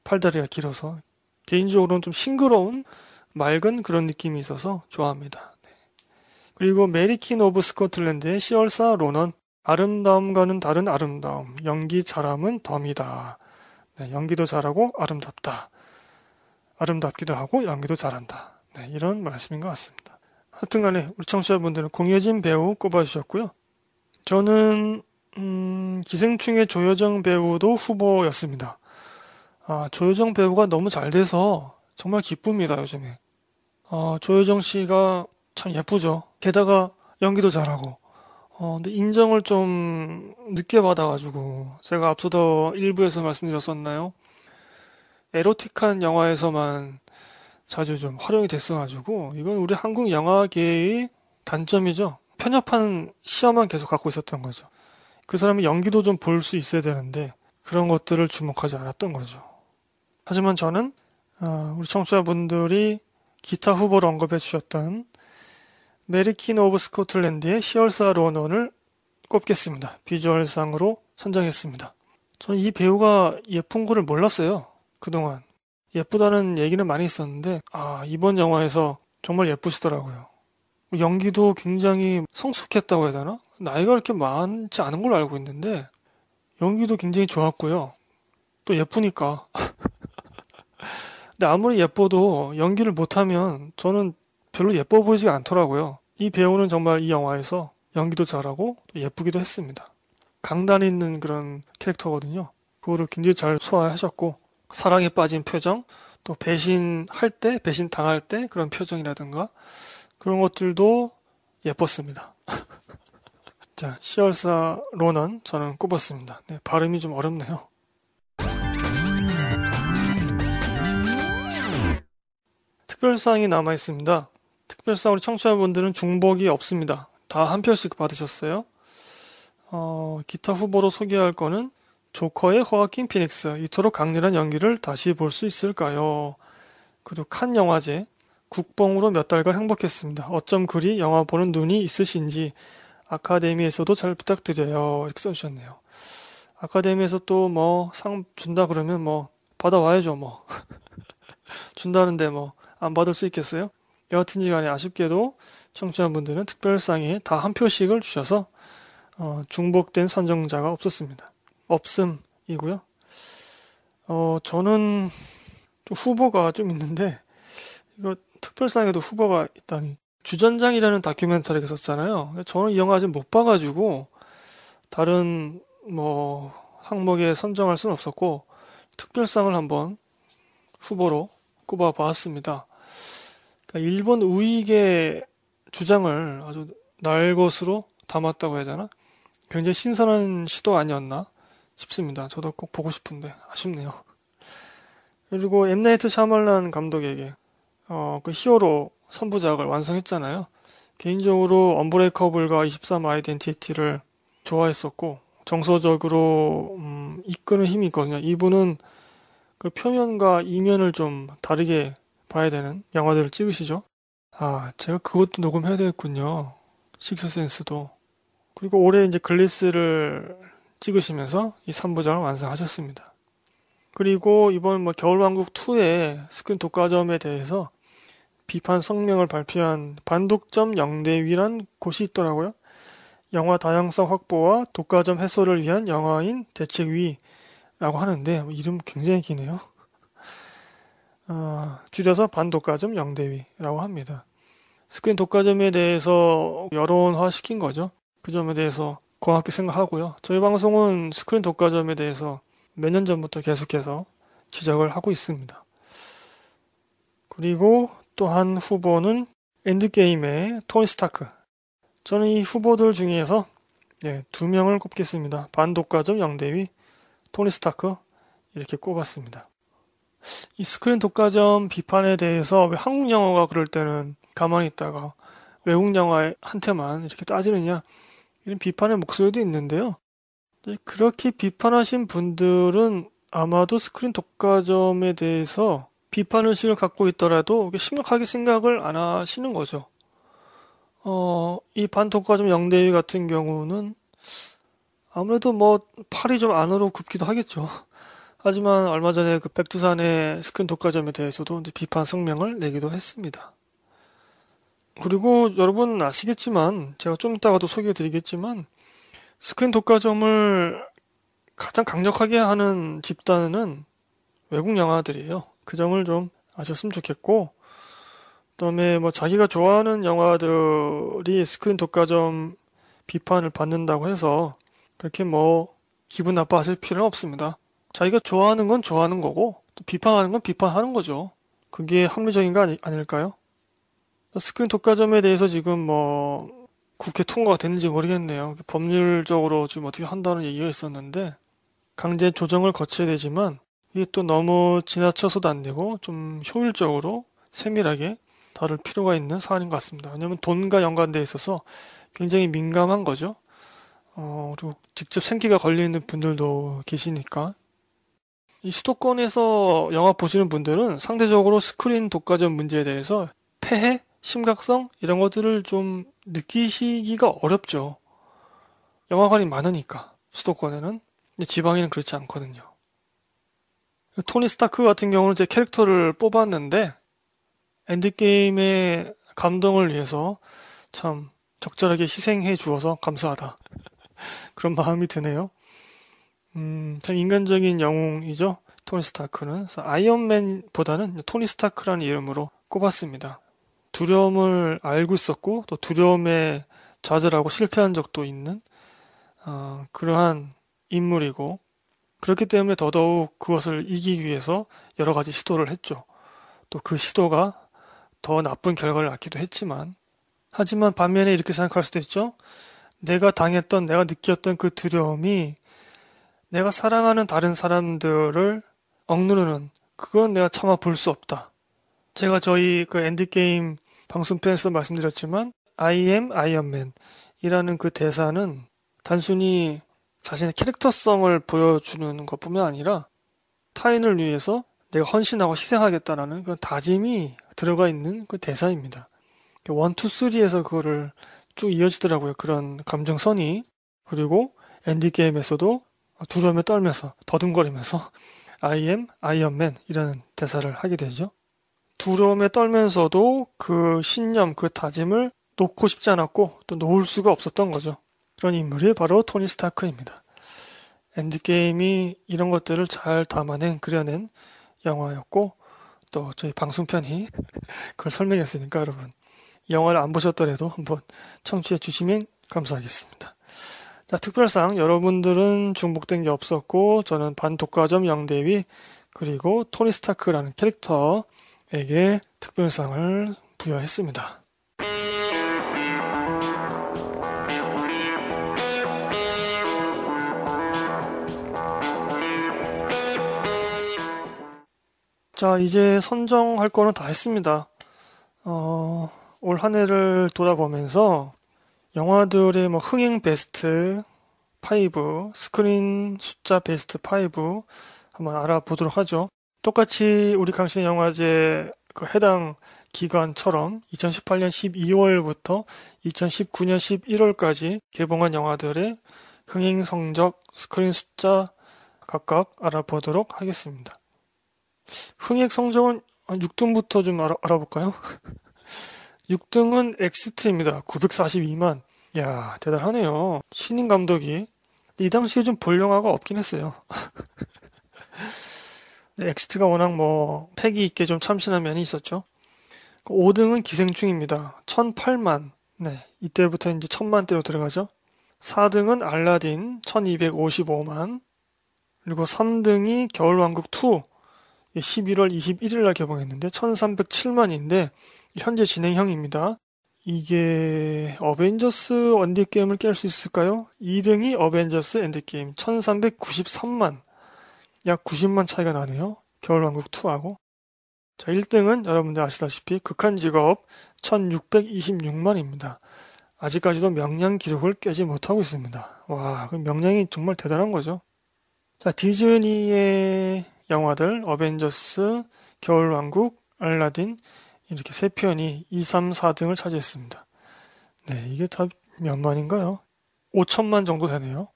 팔다리가 길어서 개인적으로는 좀 싱그러운 맑은 그런 느낌이 있어서 좋아합니다. 네. 그리고 메리 퀸 오브 스코틀랜드의 시얼사 로넌 아름다움과는 다른 아름다움 연기 잘함은 덤이다. 네, 연기도 잘하고 아름답다. 아름답기도 하고 연기도 잘한다. 네, 이런 말씀인 것 같습니다. 하여튼 간에 우리 청취자분들은 공효진 배우 꼽아주셨고요. 저는 음, 기생충의 조여정 배우도 후보였습니다. 아, 조여정 배우가 너무 잘 돼서 정말 기쁩니다, 요즘에. 어, 조여정 씨가 참 예쁘죠. 게다가 연기도 잘하고. 어, 근데 인정을 좀 늦게 받아가지고, 제가 앞서도 일부에서 말씀드렸었나요? 에로틱한 영화에서만 자주 좀 활용이 됐어가지고, 이건 우리 한국 영화계의 단점이죠. 편협한 시야만 계속 갖고 있었던 거죠. 그 사람이 연기도 좀 볼 수 있어야 되는데, 그런 것들을 주목하지 않았던 거죠. 하지만 저는 어, 우리 청취자분들이 기타 후보로 언급해 주셨던 메리 퀸 오브 스코틀랜드의 시얼사 로넌을 꼽겠습니다. 비주얼상으로 선정했습니다. 저는 이 배우가 예쁜 거를 몰랐어요. 그동안. 예쁘다는 얘기는 많이 있었는데, 아, 이번 영화에서 정말 예쁘시더라고요. 연기도 굉장히 성숙했다고 해야 되나? 나이가 그렇게 많지 않은 걸로 알고 있는데, 연기도 굉장히 좋았고요. 또 예쁘니까. 근데 아무리 예뻐도 연기를 못하면 저는 별로 예뻐 보이지 않더라고요. 이 배우는 정말 이 영화에서 연기도 잘하고 예쁘기도 했습니다. 강단 있는 그런 캐릭터거든요. 그거를 굉장히 잘 소화하셨고 사랑에 빠진 표정, 또 배신할 때, 배신 당할 때 그런 표정이라든가 그런 것들도 예뻤습니다. 자, 시얼사 로넌 저는 꼽았습니다. 네, 발음이 좀 어렵네요. 특별상이 남아 있습니다. 특별상 우리 청취자분들은 중복이 없습니다. 다 한 표씩 받으셨어요. 어, 기타 후보로 소개할 거는 조커의 호아킨 피닉스 이토록 강렬한 연기를 다시 볼 수 있을까요? 그리고 칸 영화제 국뽕으로 몇 달간 행복했습니다. 어쩜 그리 영화 보는 눈이 있으신지 아카데미에서도 잘 부탁드려요. 이렇게 써주셨네요. 아카데미에서 또 뭐 상 준다 그러면 뭐 받아와야죠 뭐 준다는데 뭐 안 받을 수 있겠어요? 여하튼지 간에 아쉽게도 청취자분들은 특별상에 다 한 표씩을 주셔서 어, 중복된 선정자가 없었습니다. 없음이고요. 어, 저는 좀 후보가 좀 있는데 이거 특별상에도 후보가 있다니 주전장이라는 다큐멘터리가 있었잖아요. 저는 이 영화 아직 못 봐가지고 다른 뭐 항목에 선정할 수는 없었고 특별상을 한번 후보로 꼽아봤습니다. 그러니까 일본 우익의 주장을 아주 날것으로 담았다고 해야 되나? 굉장히 신선한 시도 아니었나 싶습니다. 저도 꼭 보고 싶은데 아쉽네요. 그리고 엠나이트 샤말란 감독에게 어, 그 히어로 3부작을 완성했잖아요. 개인적으로 언브레이커블과 23 아이덴티티를 좋아했었고 정서적으로 음, 이끄는 힘이 있거든요. 이분은 그 표면과 이면을 좀 다르게 봐야 되는 영화들을 찍으시죠. 아, 제가 그것도 녹음해야 되겠군요. 식스센스도. 그리고 올해 이제 글래스를 찍으시면서 이 3부작을 완성하셨습니다. 그리고 이번 뭐 겨울왕국 2의 스크린 독과점에 대해서 비판 성명을 발표한 반독과점 영대위란 곳이 있더라고요. 영화 다양성 확보와 독과점 해소를 위한 영화인 대책위라고 하는데 뭐 이름 굉장히 기네요. 어, 줄여서 반독과점 영대위라고 합니다. 스크린 독과점에 대해서 여론화 시킨 거죠. 그 점에 대해서 고맙게 생각하고요. 저희 방송은 스크린 독과점에 대해서 몇 년 전부터 계속해서 지적을 하고 있습니다. 그리고 또한 후보는 엔드게임의 토니 스타크. 저는 이 후보들 중에서 네, 두 명을 꼽겠습니다. 반독과점 영대위, 토니 스타크 이렇게 꼽았습니다. 이 스크린 독과점 비판에 대해서 왜 한국 영화가 그럴 때는 가만히 있다가 외국 영화한테만 이렇게 따지느냐 이런 비판의 목소리도 있는데요. 그렇게 비판하신 분들은 아마도 스크린 독과점에 대해서 비판 의식을 갖고 있더라도 심각하게 생각을 안 하시는 거죠. 어, 이 반독과점 영대위 같은 경우는 아무래도 뭐 팔이 좀 안으로 굽기도 하겠죠. 하지만 얼마 전에 그 백두산의 스크린 독과점에 대해서도 비판 성명을 내기도 했습니다. 그리고 여러분 아시겠지만 제가 좀 이따가도 소개해 드리겠지만 스크린 독과점을 가장 강력하게 하는 집단은 외국 영화들이에요. 그 점을 좀 아셨으면 좋겠고 그다음에 뭐 자기가 좋아하는 영화들이 스크린 독과점 비판을 받는다고 해서 그렇게 뭐 기분 나빠하실 필요는 없습니다. 자기가 좋아하는 건 좋아하는 거고 또 비판하는 건 비판하는 거죠. 그게 합리적인 거 아니, 아닐까요? 스크린 독과점에 대해서 지금 뭐 국회 통과가 됐는지 모르겠네요. 법률적으로 지금 어떻게 한다는 얘기가 있었는데 강제 조정을 거쳐야 되지만 이게 또 너무 지나쳐서도 안 되고 좀 효율적으로 세밀하게 다룰 필요가 있는 사안인 것 같습니다. 왜냐하면 돈과 연관돼 있어서 굉장히 민감한 거죠. 어, 그리고 직접 생기가 걸리는 분들도 계시니까 이 수도권에서 영화 보시는 분들은 상대적으로 스크린 독과점 문제에 대해서 폐해, 심각성 이런 것들을 좀 느끼시기가 어렵죠. 영화관이 많으니까 수도권에는 근데 지방에는 그렇지 않거든요. 토니 스타크 같은 경우는 제 캐릭터를 뽑았는데 엔드게임의 감동을 위해서 참 적절하게 희생해 주어서 감사하다. 그런 마음이 드네요. 음, 참 인간적인 영웅이죠. 토니 스타크는. 아이언맨보다는 토니 스타크라는 이름으로 꼽았습니다. 두려움을 알고 있었고 또 두려움에 좌절하고 실패한 적도 있는 어, 그러한 인물이고 그렇기 때문에 더더욱 그것을 이기기 위해서 여러 가지 시도를 했죠. 또 그 시도가 더 나쁜 결과를 낳기도 했지만 하지만 반면에 이렇게 생각할 수도 있죠. 내가 당했던 내가 느꼈던 그 두려움이 내가 사랑하는 다른 사람들을 억누르는 그건 내가 차마 볼 수 없다. 제가 저희 그 엔드게임 방송편에서 말씀드렸지만 I am Iron Man 이라는 그 대사는 단순히 자신의 캐릭터성을 보여주는 것뿐만 아니라 타인을 위해서 내가 헌신하고 희생하겠다라는 그런 다짐이 들어가 있는 그 대사입니다. one, two, three에서 그거를 쭉 이어지더라고요. 그런 감정선이. 그리고 엔드게임에서도 두려움에 떨면서 더듬거리면서 I am Iron Man 이라는 대사를 하게 되죠. 두려움에 떨면서도 그 신념, 그 다짐을 놓고 싶지 않았고 또 놓을 수가 없었던 거죠. 그런 인물이 바로 토니 스타크입니다. 엔드게임이 이런 것들을 잘 담아낸, 그려낸 영화였고 또 저희 방송편이 그걸 설명했으니까 여러분 영화를 안 보셨더라도 한번 청취해 주시면 감사하겠습니다. 자, 특별상 여러분들은 중복된 게 없었고 저는 반독과점 영대위 그리고 토니 스타크라는 캐릭터 에게 특별상을 부여했습니다. 자, 이제 선정할 거는 다 했습니다. 어, 올 한 해를 돌아보면서 영화들의 뭐 흥행 베스트 5, 스크린 숫자 베스트 5 한번 알아보도록 하죠. 똑같이 우리 강신 영화제 그 해당 기간처럼 2018년 12월부터 2019년 11월까지 개봉한 영화들의 흥행 성적 스크린 숫자 각각 알아보도록 하겠습니다. 흥액 성적은 6등부터 좀 알아, 알아볼까요? 6등은 엑스트입니다. 942만. 야 대단하네요. 신인 감독이. 이 당시에 좀 볼 영화가 없긴 했어요. 엑스트가 워낙 뭐, 패기 있게 좀 참신한 면이 있었죠. 5등은 기생충입니다. 1008만. 네. 이때부터 이제 천만대로 들어가죠. 4등은 알라딘 1255만. 그리고 3등이 겨울왕국 2 11월 21일 날 개봉했는데 1307만인데 현재 진행형입니다. 이게 어벤져스 엔드게임을 깰 수 있을까요? 2등이 어벤져스 엔드게임 1393만 약 90만 차이가 나네요. 겨울왕국 2하고 자 1등은 여러분들 아시다시피 극한직업 1626만입니다. 아직까지도 명량 기록을 깨지 못하고 있습니다. 와, 그 명량이 정말 대단한 거죠. 자, 디즈니의 영화들 어벤져스, 겨울왕국, 알라딘 이렇게 세 편이 2, 3, 4등을 차지했습니다. 네, 이게 다 몇만인가요? 5천만 정도 되네요.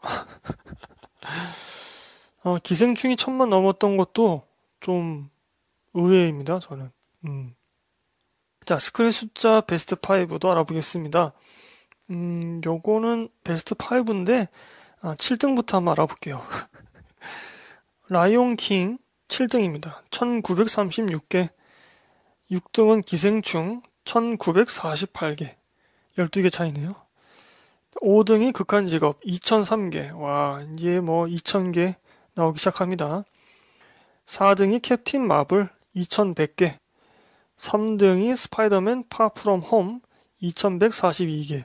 어, 기생충이 천만 넘었던 것도 좀 의외입니다, 저는. 음. 자, 스크린 숫자 베스트 5도 알아보겠습니다. 음, 요거는 베스트 5인데, 아, 7등부터 한번 알아볼게요. 라이온 킹 7등입니다. 1936개. 6등은 기생충 1948개. 12개 차이네요. 5등이 극한직업 2003개. 와, 이제 뭐 2000개 나오기 시작합니다. 4등이 캡틴 마블 2100개. 3등이 스파이더맨 파프롬 홈 2142개.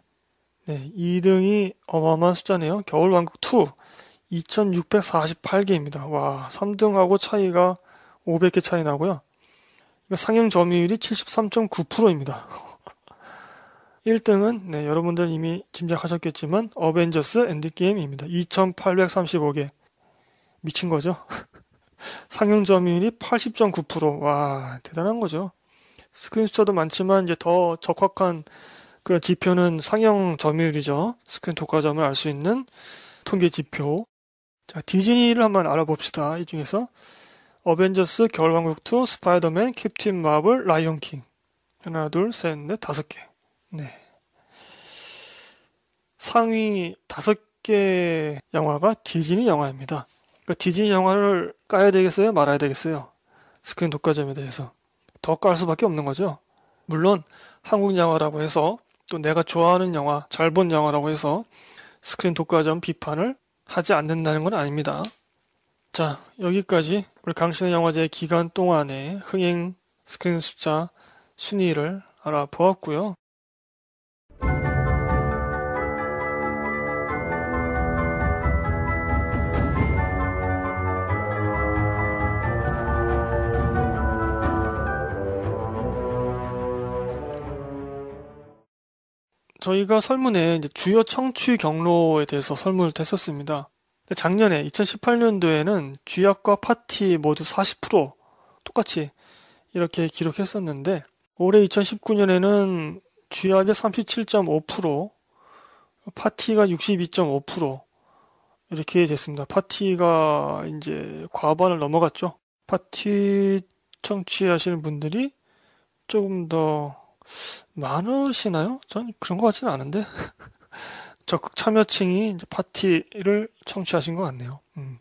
네, 2등이 어마어마한 숫자네요. 겨울왕국 2 2648개입니다. 와, 3등하고 차이가 500개 차이 나고요. 상영 점유율이 73.9%입니다. 1등은 네, 여러분들 이미 짐작하셨겠지만 어벤져스 엔드게임입니다. 2835개. 미친 거죠? 상영 점유율이 80.9%. 와, 대단한 거죠. 스크린 숫자도 많지만 이제 더 적확한 그런 지표는 상영 점유율이죠. 스크린 독과점을 알 수 있는 통계 지표. 자, 디즈니를 한번 알아봅시다. 이 중에서 어벤져스, 겨울왕국 2, 스파이더맨, 캡틴 마블, 라이온킹. 하나, 둘, 셋, 넷, 다섯 개. 네. 상위 다섯 개 영화가 디즈니 영화입니다. 그러니까 디즈니 영화를 까야 되겠어요? 말아야 되겠어요? 스크린 독과점에 대해서. 더 깔 수밖에 없는 거죠. 물론 한국 영화라고 해서 또 내가 좋아하는 영화, 잘 본 영화라고 해서 스크린 독과점 비판을 하지 않는다는 건 아닙니다. 자, 여기까지 우리 강신의 영화제 기간 동안의 흥행 스크린 숫자 순위를 알아보았고요. 저희가 설문에 주요 청취 경로에 대해서 설문을 했었습니다. 작년에 2018년도에는 쥐약과 파티 모두 40% 똑같이 이렇게 기록했었는데 올해 2019년에는 쥐약이 37.5% 파티가 62.5% 이렇게 됐습니다. 파티가 이제 과반을 넘어갔죠. 파티 청취하시는 분들이 조금 더 많으시나요? 전 그런 것 같지는 않은데. 적극 참여층이 이제 파티를 청취하신 것 같네요. 음.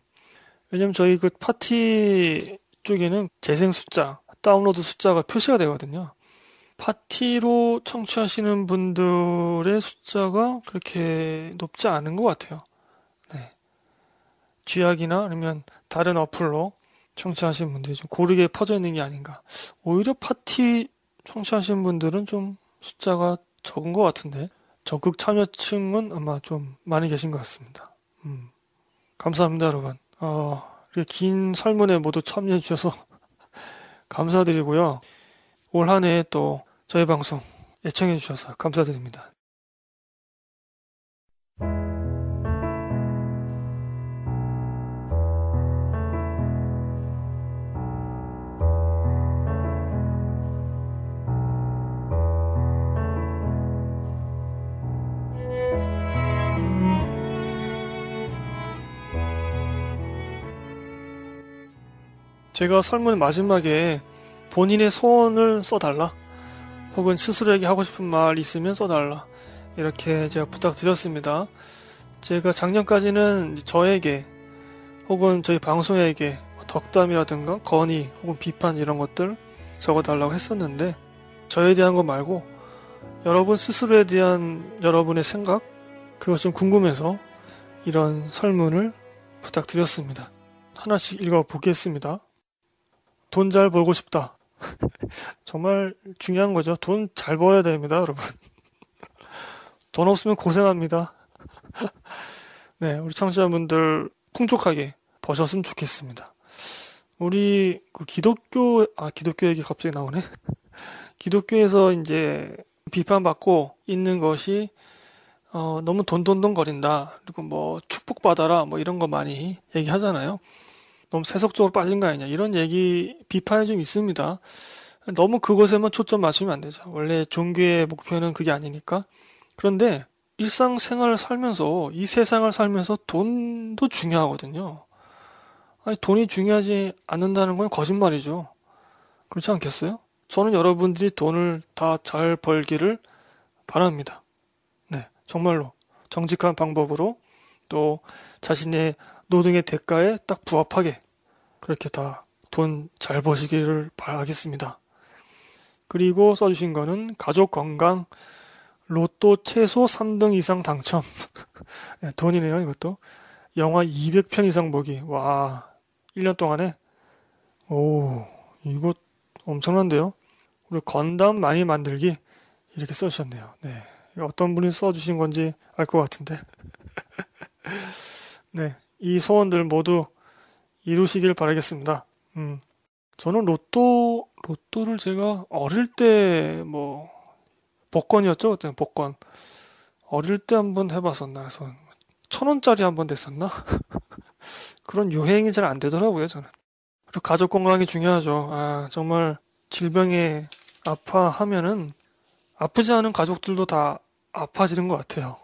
왜냐면 저희 그 파티 쪽에는 재생 숫자, 다운로드 숫자가 표시가 되거든요. 파티로 청취하시는 분들의 숫자가 그렇게 높지 않은 것 같아요. 네. 쥐약이나 아니면 다른 어플로 청취하신 분들이 좀 고르게 퍼져 있는 게 아닌가. 오히려 파티 청취하신 분들은 좀 숫자가 적은 것 같은데 적극 참여층은 아마 좀 많이 계신 것 같습니다. 음, 감사합니다, 여러분. 어, 긴 설문에 모두 참여해 주셔서 감사드리고요. 올 한 해 또 저희 방송 애청해 주셔서 감사드립니다. 제가 설문 마지막에 본인의 소원을 써달라. 혹은 스스로에게 하고 싶은 말 있으면 써달라. 이렇게 제가 부탁드렸습니다. 제가 작년까지는 저에게 혹은 저희 방송에게 덕담이라든가 건의 혹은 비판 이런 것들 적어달라고 했었는데 저에 대한 거 말고 여러분 스스로에 대한 여러분의 생각 그것 좀 궁금해서 이런 설문을 부탁드렸습니다. 하나씩 읽어보겠습니다. 돈 잘 벌고 싶다. 정말 중요한 거죠. 돈 잘 벌어야 됩니다, 여러분. 돈 없으면 고생합니다. 네, 우리 청취자분들 풍족하게 버셨으면 좋겠습니다. 우리 그 기독교 아 기독교 얘기 갑자기 나오네. 기독교에서 이제 비판받고 있는 것이 어, 너무 돈돈돈 거린다. 그리고 뭐 축복받아라. 뭐 이런 거 많이 얘기하잖아요. 너무 세속적으로 빠진 거 아니냐. 이런 얘기, 비판이 좀 있습니다. 너무 그것에만 초점 맞추면 안 되죠. 원래 종교의 목표는 그게 아니니까. 그런데 일상생활을 살면서, 이 세상을 살면서 돈도 중요하거든요. 아니, 돈이 중요하지 않는다는 건 거짓말이죠. 그렇지 않겠어요? 저는 여러분들이 돈을 다 잘 벌기를 바랍니다. 네, 정말로. 정직한 방법으로 또 자신의 노동의 대가에 딱 부합하게 그렇게 다 돈 잘 버시기를 바라겠습니다. 그리고 써주신 거는 가족 건강 로또 최소 3등 이상 당첨. 네, 돈이네요 이것도. 영화 200편 이상 보기. 와 1년 동안에? 오 이거 엄청난데요? 우리 건담 많이 만들기 이렇게 써주셨네요. 네 어떤 분이 써주신 건지 알 것 같은데. 네 이 소원들 모두 이루시길 바라겠습니다. 음, 저는 로또, 로또를 제가 어릴 때 뭐, 복권이었죠? 그때 복권. 어릴 때 한번 해봤었나? 그래서 천 원짜리 한번 됐었나? 그런 유행이 잘 안 되더라고요, 저는. 그리고 가족 건강이 중요하죠. 아, 정말 질병에 아파하면은 아프지 않은 가족들도 다 아파지는 것 같아요.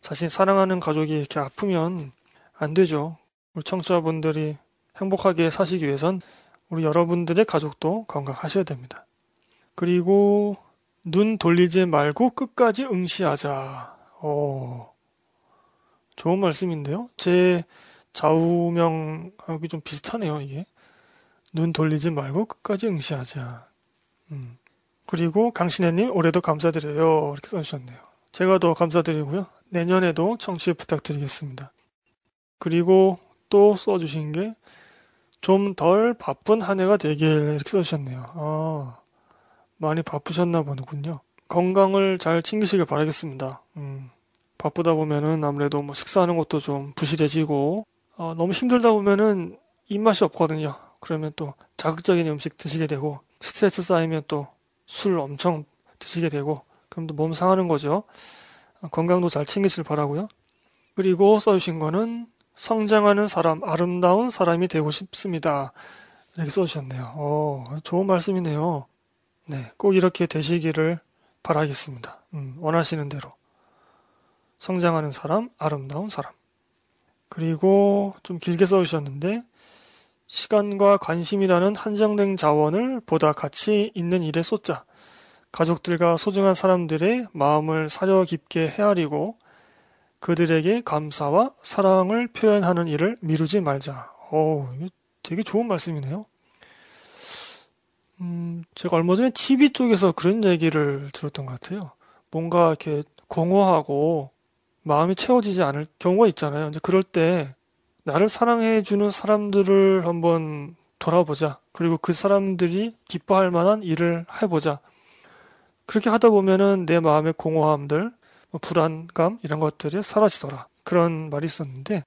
자신 사랑하는 가족이 이렇게 아프면 안 되죠. 우리 청취자분들이 행복하게 사시기 위해선 우리 여러분들의 가족도 건강하셔야 됩니다. 그리고 눈 돌리지 말고 끝까지 응시하자. 어, 좋은 말씀인데요. 제 좌우명하기 좀 비슷하네요, 이게. 눈 돌리지 말고 끝까지 응시하자. 음. 그리고 강신혜님 올해도 감사드려요. 이렇게 써주셨네요. 제가 더 감사드리고요. 내년에도 청취 부탁드리겠습니다. 그리고 또 써주신 게 좀 덜 바쁜 한 해가 되길 이렇게 써주셨네요. 아, 많이 바쁘셨나 보군요. 건강을 잘 챙기시길 바라겠습니다. 음, 바쁘다 보면은 아무래도 뭐 식사하는 것도 좀 부실해지고 어, 너무 힘들다 보면은 입맛이 없거든요. 그러면 또 자극적인 음식 드시게 되고 스트레스 쌓이면 또 술 엄청 드시게 되고 그럼 또 몸 상하는 거죠. 건강도 잘 챙기실 바라고요. 그리고 써주신 거는 성장하는 사람, 아름다운 사람이 되고 싶습니다. 이렇게 써주셨네요. 어, 좋은 말씀이네요. 네, 꼭 이렇게 되시기를 바라겠습니다. 음, 원하시는 대로. 성장하는 사람, 아름다운 사람. 그리고 좀 길게 써주셨는데, 시간과 관심이라는 한정된 자원을 보다 가치 있는 일에 쏟자. 가족들과 소중한 사람들의 마음을 사려 깊게 헤아리고 그들에게 감사와 사랑을 표현하는 일을 미루지 말자. 어, 되게 좋은 말씀이네요. 음, 제가 얼마 전에 TV 쪽에서 그런 얘기를 들었던 것 같아요. 뭔가 이렇게 공허하고 마음이 채워지지 않을 경우가 있잖아요. 이제 그럴 때 나를 사랑해 주는 사람들을 한번 돌아보자. 그리고 그 사람들이 기뻐할 만한 일을 해보자. 그렇게 하다 보면은 내 마음의 공허함들, 뭐 불안감 이런 것들이 사라지더라. 그런 말이 있었는데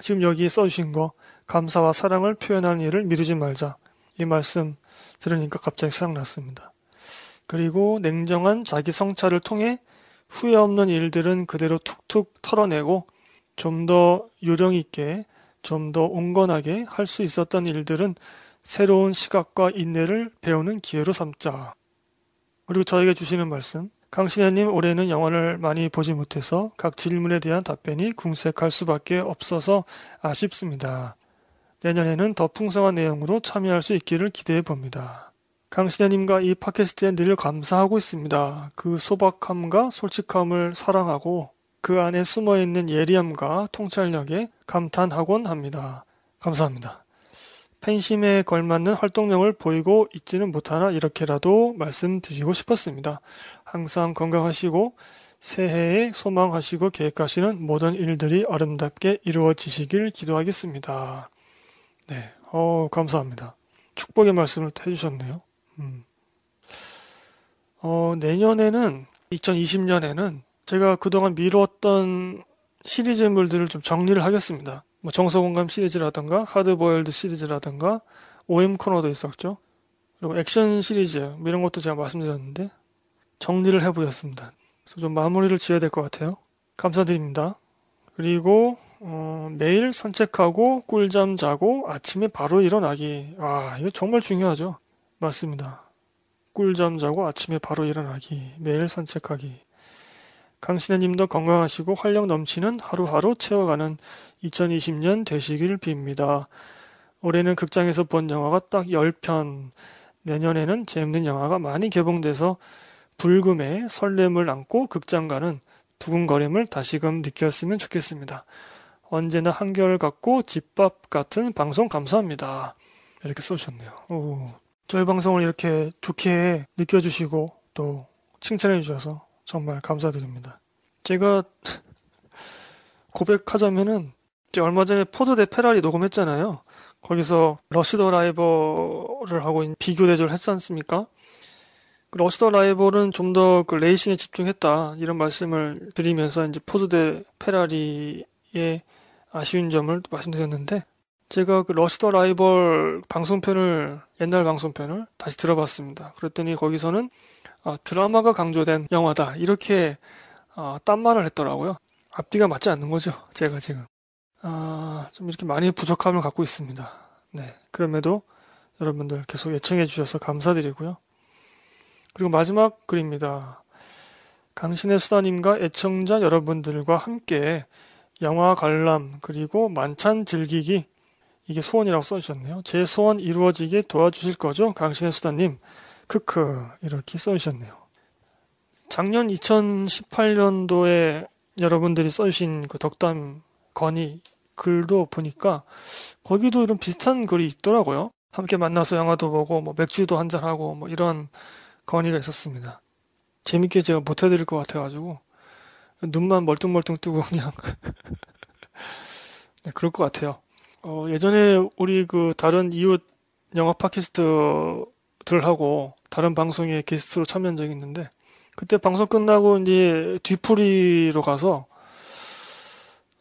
지금 여기 써주신 거 감사와 사랑을 표현하는 일을 미루지 말자. 이 말씀 들으니까 갑자기 생각났습니다. 그리고 냉정한 자기 성찰을 통해 후회 없는 일들은 그대로 툭툭 털어내고 좀 더 요령 있게 좀 더 온건하게 할 수 있었던 일들은 새로운 시각과 인내를 배우는 기회로 삼자. 그리고 저에게 주시는 말씀. 강신혜님 올해는 영화를 많이 보지 못해서 각 질문에 대한 답변이 궁색할 수밖에 없어서 아쉽습니다. 내년에는 더 풍성한 내용으로 참여할 수 있기를 기대해 봅니다. 강신혜님과 이 팟캐스트에 늘 감사하고 있습니다. 그 소박함과 솔직함을 사랑하고 그 안에 숨어 있는 예리함과 통찰력에 감탄하곤 합니다. 감사합니다. 팬심에 걸맞는 활동량을 보이고 있지는 못하나 이렇게라도 말씀드리고 싶었습니다. 항상 건강하시고 새해에 소망하시고 계획하시는 모든 일들이 아름답게 이루어지시길 기도하겠습니다. 네, 어, 감사합니다. 축복의 말씀을 해주셨네요. 음. 어, 내년에는, 2020년에는 제가 그동안 미뤘던 시리즈물들을 좀 정리를 하겠습니다. 뭐 정서공감 시리즈라든가 하드보일드 시리즈라든가 OM 코너도 있었죠. 그리고 액션 시리즈 뭐 이런 것도 제가 말씀드렸는데 정리를 해보겠습니다. 그래서 좀 마무리를 지어야 될 것 같아요. 감사드립니다. 그리고 어, 매일 산책하고 꿀잠 자고 아침에 바로 일어나기. 아 이거 정말 중요하죠. 맞습니다. 꿀잠 자고 아침에 바로 일어나기. 매일 산책하기. 강신혜님도 건강하시고 활력 넘치는 하루하루 채워가는 2020년 되시길 빕니다. 올해는 극장에서 본 영화가 딱 10편, 내년에는 재밌는 영화가 많이 개봉돼서 불금에 설렘을 안고 극장 가는 두근거림을 다시금 느꼈으면 좋겠습니다. 언제나 한결같고 집밥 같은 방송 감사합니다. 이렇게 써주셨네요. 오, 저희 방송을 이렇게 좋게 느껴주시고 또 칭찬해 주셔서 정말 감사드립니다. 제가 고백하자면은 얼마 전에 포드 대 페라리 녹음했잖아요. 거기서 러시더 라이벌을 하고 비교 대조를 했지 않습니까? 그 러시더 라이벌은 좀 더 그 레이싱에 집중했다 이런 말씀을 드리면서 이제 포드 대 페라리의 아쉬운 점을 말씀드렸는데 제가 그 러시더 라이벌 방송편을 옛날 방송편을 다시 들어봤습니다. 그랬더니 거기서는 아, 드라마가 강조된 영화다 이렇게 아, 딴 말을 했더라고요. 앞뒤가 맞지 않는 거죠. 제가 지금 아, 좀 이렇게 많이 부족함을 갖고 있습니다. 네, 그럼에도 여러분들 계속 예청해 주셔서 감사드리고요. 그리고 마지막 글입니다. 강신의 수다님과 애청자 여러분들과 함께 영화 관람 그리고 만찬 즐기기 이게 소원이라고 써주셨네요. 제 소원 이루어지게 도와주실 거죠? 강신의 수다님. 크크 이렇게 써주셨네요. 작년 2018년도에 여러분들이 써주신 그 덕담 건의 글도 보니까 거기도 이런 비슷한 글이 있더라고요. 함께 만나서 영화도 보고 뭐 맥주도 한잔하고 뭐 이런 건의가 있었습니다. 재밌게 제가 못해드릴 것 같아가지고 눈만 멀뚱멀뚱 뜨고 그냥 네, 그럴 것 같아요. 어, 예전에 우리 그 다른 이웃 영화 팟캐스트들하고 다른 방송에 게스트로 참여한 적이 있는데 그때 방송 끝나고 이제 뒤풀이로 가서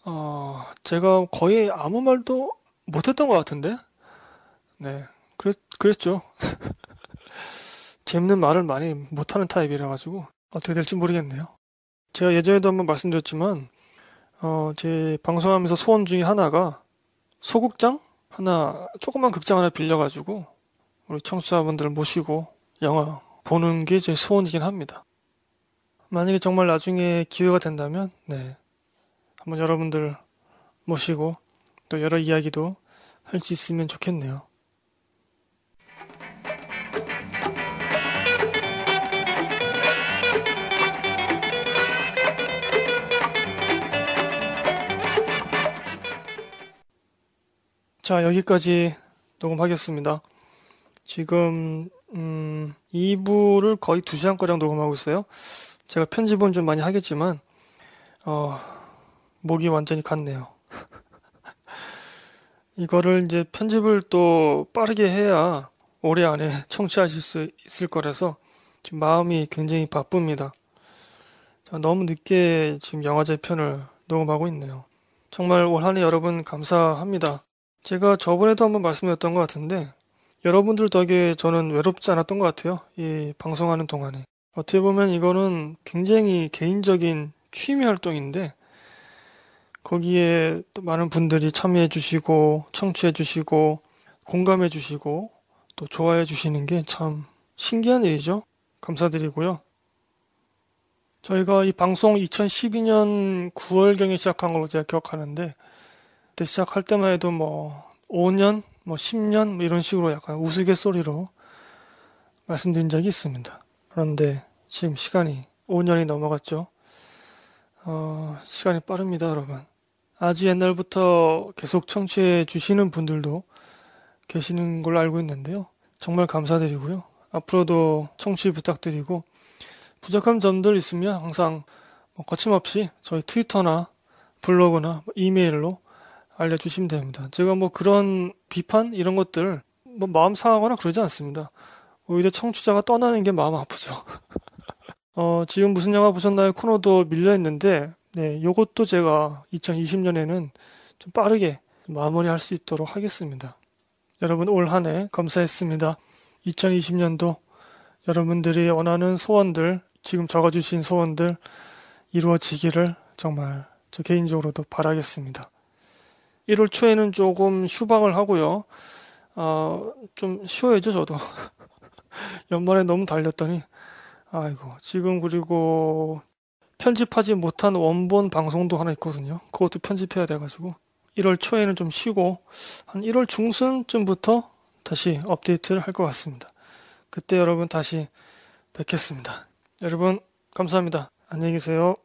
어 제가 거의 아무 말도 못했던 것 같은데 네 그랬 그랬죠 재밌는 말을 많이 못하는 타입이라 가지고 어떻게 될지 모르겠네요 제가 예전에도 한번 말씀드렸지만 어 제 방송하면서 소원 중에 하나가 소극장 하나 조그만 극장 하나 빌려가지고 우리 청취자분들 모시고 영화 보는 게 제 소원이긴 합니다. 만약에 정말 나중에 기회가 된다면, 네. 한번 여러분들 모시고 또 여러 이야기도 할 수 있으면 좋겠네요. 자, 여기까지 녹음하겠습니다. 지금, 음, 2부를 거의 2시간가량 녹음하고 있어요. 제가 편집은 좀 많이 하겠지만 어, 목이 완전히 갔네요. 이거를 이제 편집을 또 빠르게 해야 올해 안에 청취하실 수 있을 거라서 지금 마음이 굉장히 바쁩니다. 너무 늦게 지금 영화제 편을 녹음하고 있네요. 정말 올 한해 여러분 감사합니다. 제가 저번에도 한번 말씀드렸던 것 같은데 여러분들 덕에 저는 외롭지 않았던 것 같아요. 이 방송하는 동안에. 어떻게 보면 이거는 굉장히 개인적인 취미 활동인데 거기에 또 많은 분들이 참여해 주시고 청취해 주시고 공감해 주시고 또 좋아해 주시는 게 참 신기한 일이죠. 감사드리고요. 저희가 이 방송 2012년 9월경에 시작한 걸로 제가 기억하는데 그때 시작할 때만 해도 뭐 5년, 뭐 10년 뭐 이런 식으로 약간 우스갯소리로 말씀드린 적이 있습니다. 그런데 지금 시간이 5년이 넘어갔죠. 어, 시간이 빠릅니다, 여러분. 아주 옛날부터 계속 청취해 주시는 분들도 계시는 걸로 알고 있는데요. 정말 감사드리고요. 앞으로도 청취 부탁드리고 부족한 점들 있으면 항상 뭐 거침없이 저희 트위터나 블로그나 이메일로 알려주시면 됩니다. 제가 뭐 그런 비판 이런 것들 뭐 마음 상하거나 그러지 않습니다. 오히려 청취자가 떠나는 게 마음 아프죠. 어, 지금 무슨 영화 보셨나요? 코너도 밀려 있는데, 네, 요것도 제가 2020년에는 좀 빠르게 마무리할 수 있도록 하겠습니다. 여러분 올 한 해 감사했습니다. 2020년도 여러분들이 원하는 소원들, 지금 적어주신 소원들 이루어지기를 정말 저 개인적으로도 바라겠습니다. 1월 초에는 조금 휴방을 하고요. 어, 좀 쉬어야죠, 저도. 연말에 너무 달렸더니, 아이고, 지금 그리고 편집하지 못한 원본 방송도 하나 있거든요. 그것도 편집해야 돼가지고. 1월 초에는 좀 쉬고, 한 1월 중순쯤부터 다시 업데이트를 할 것 같습니다. 그때 여러분 다시 뵙겠습니다. 여러분, 감사합니다. 안녕히 계세요.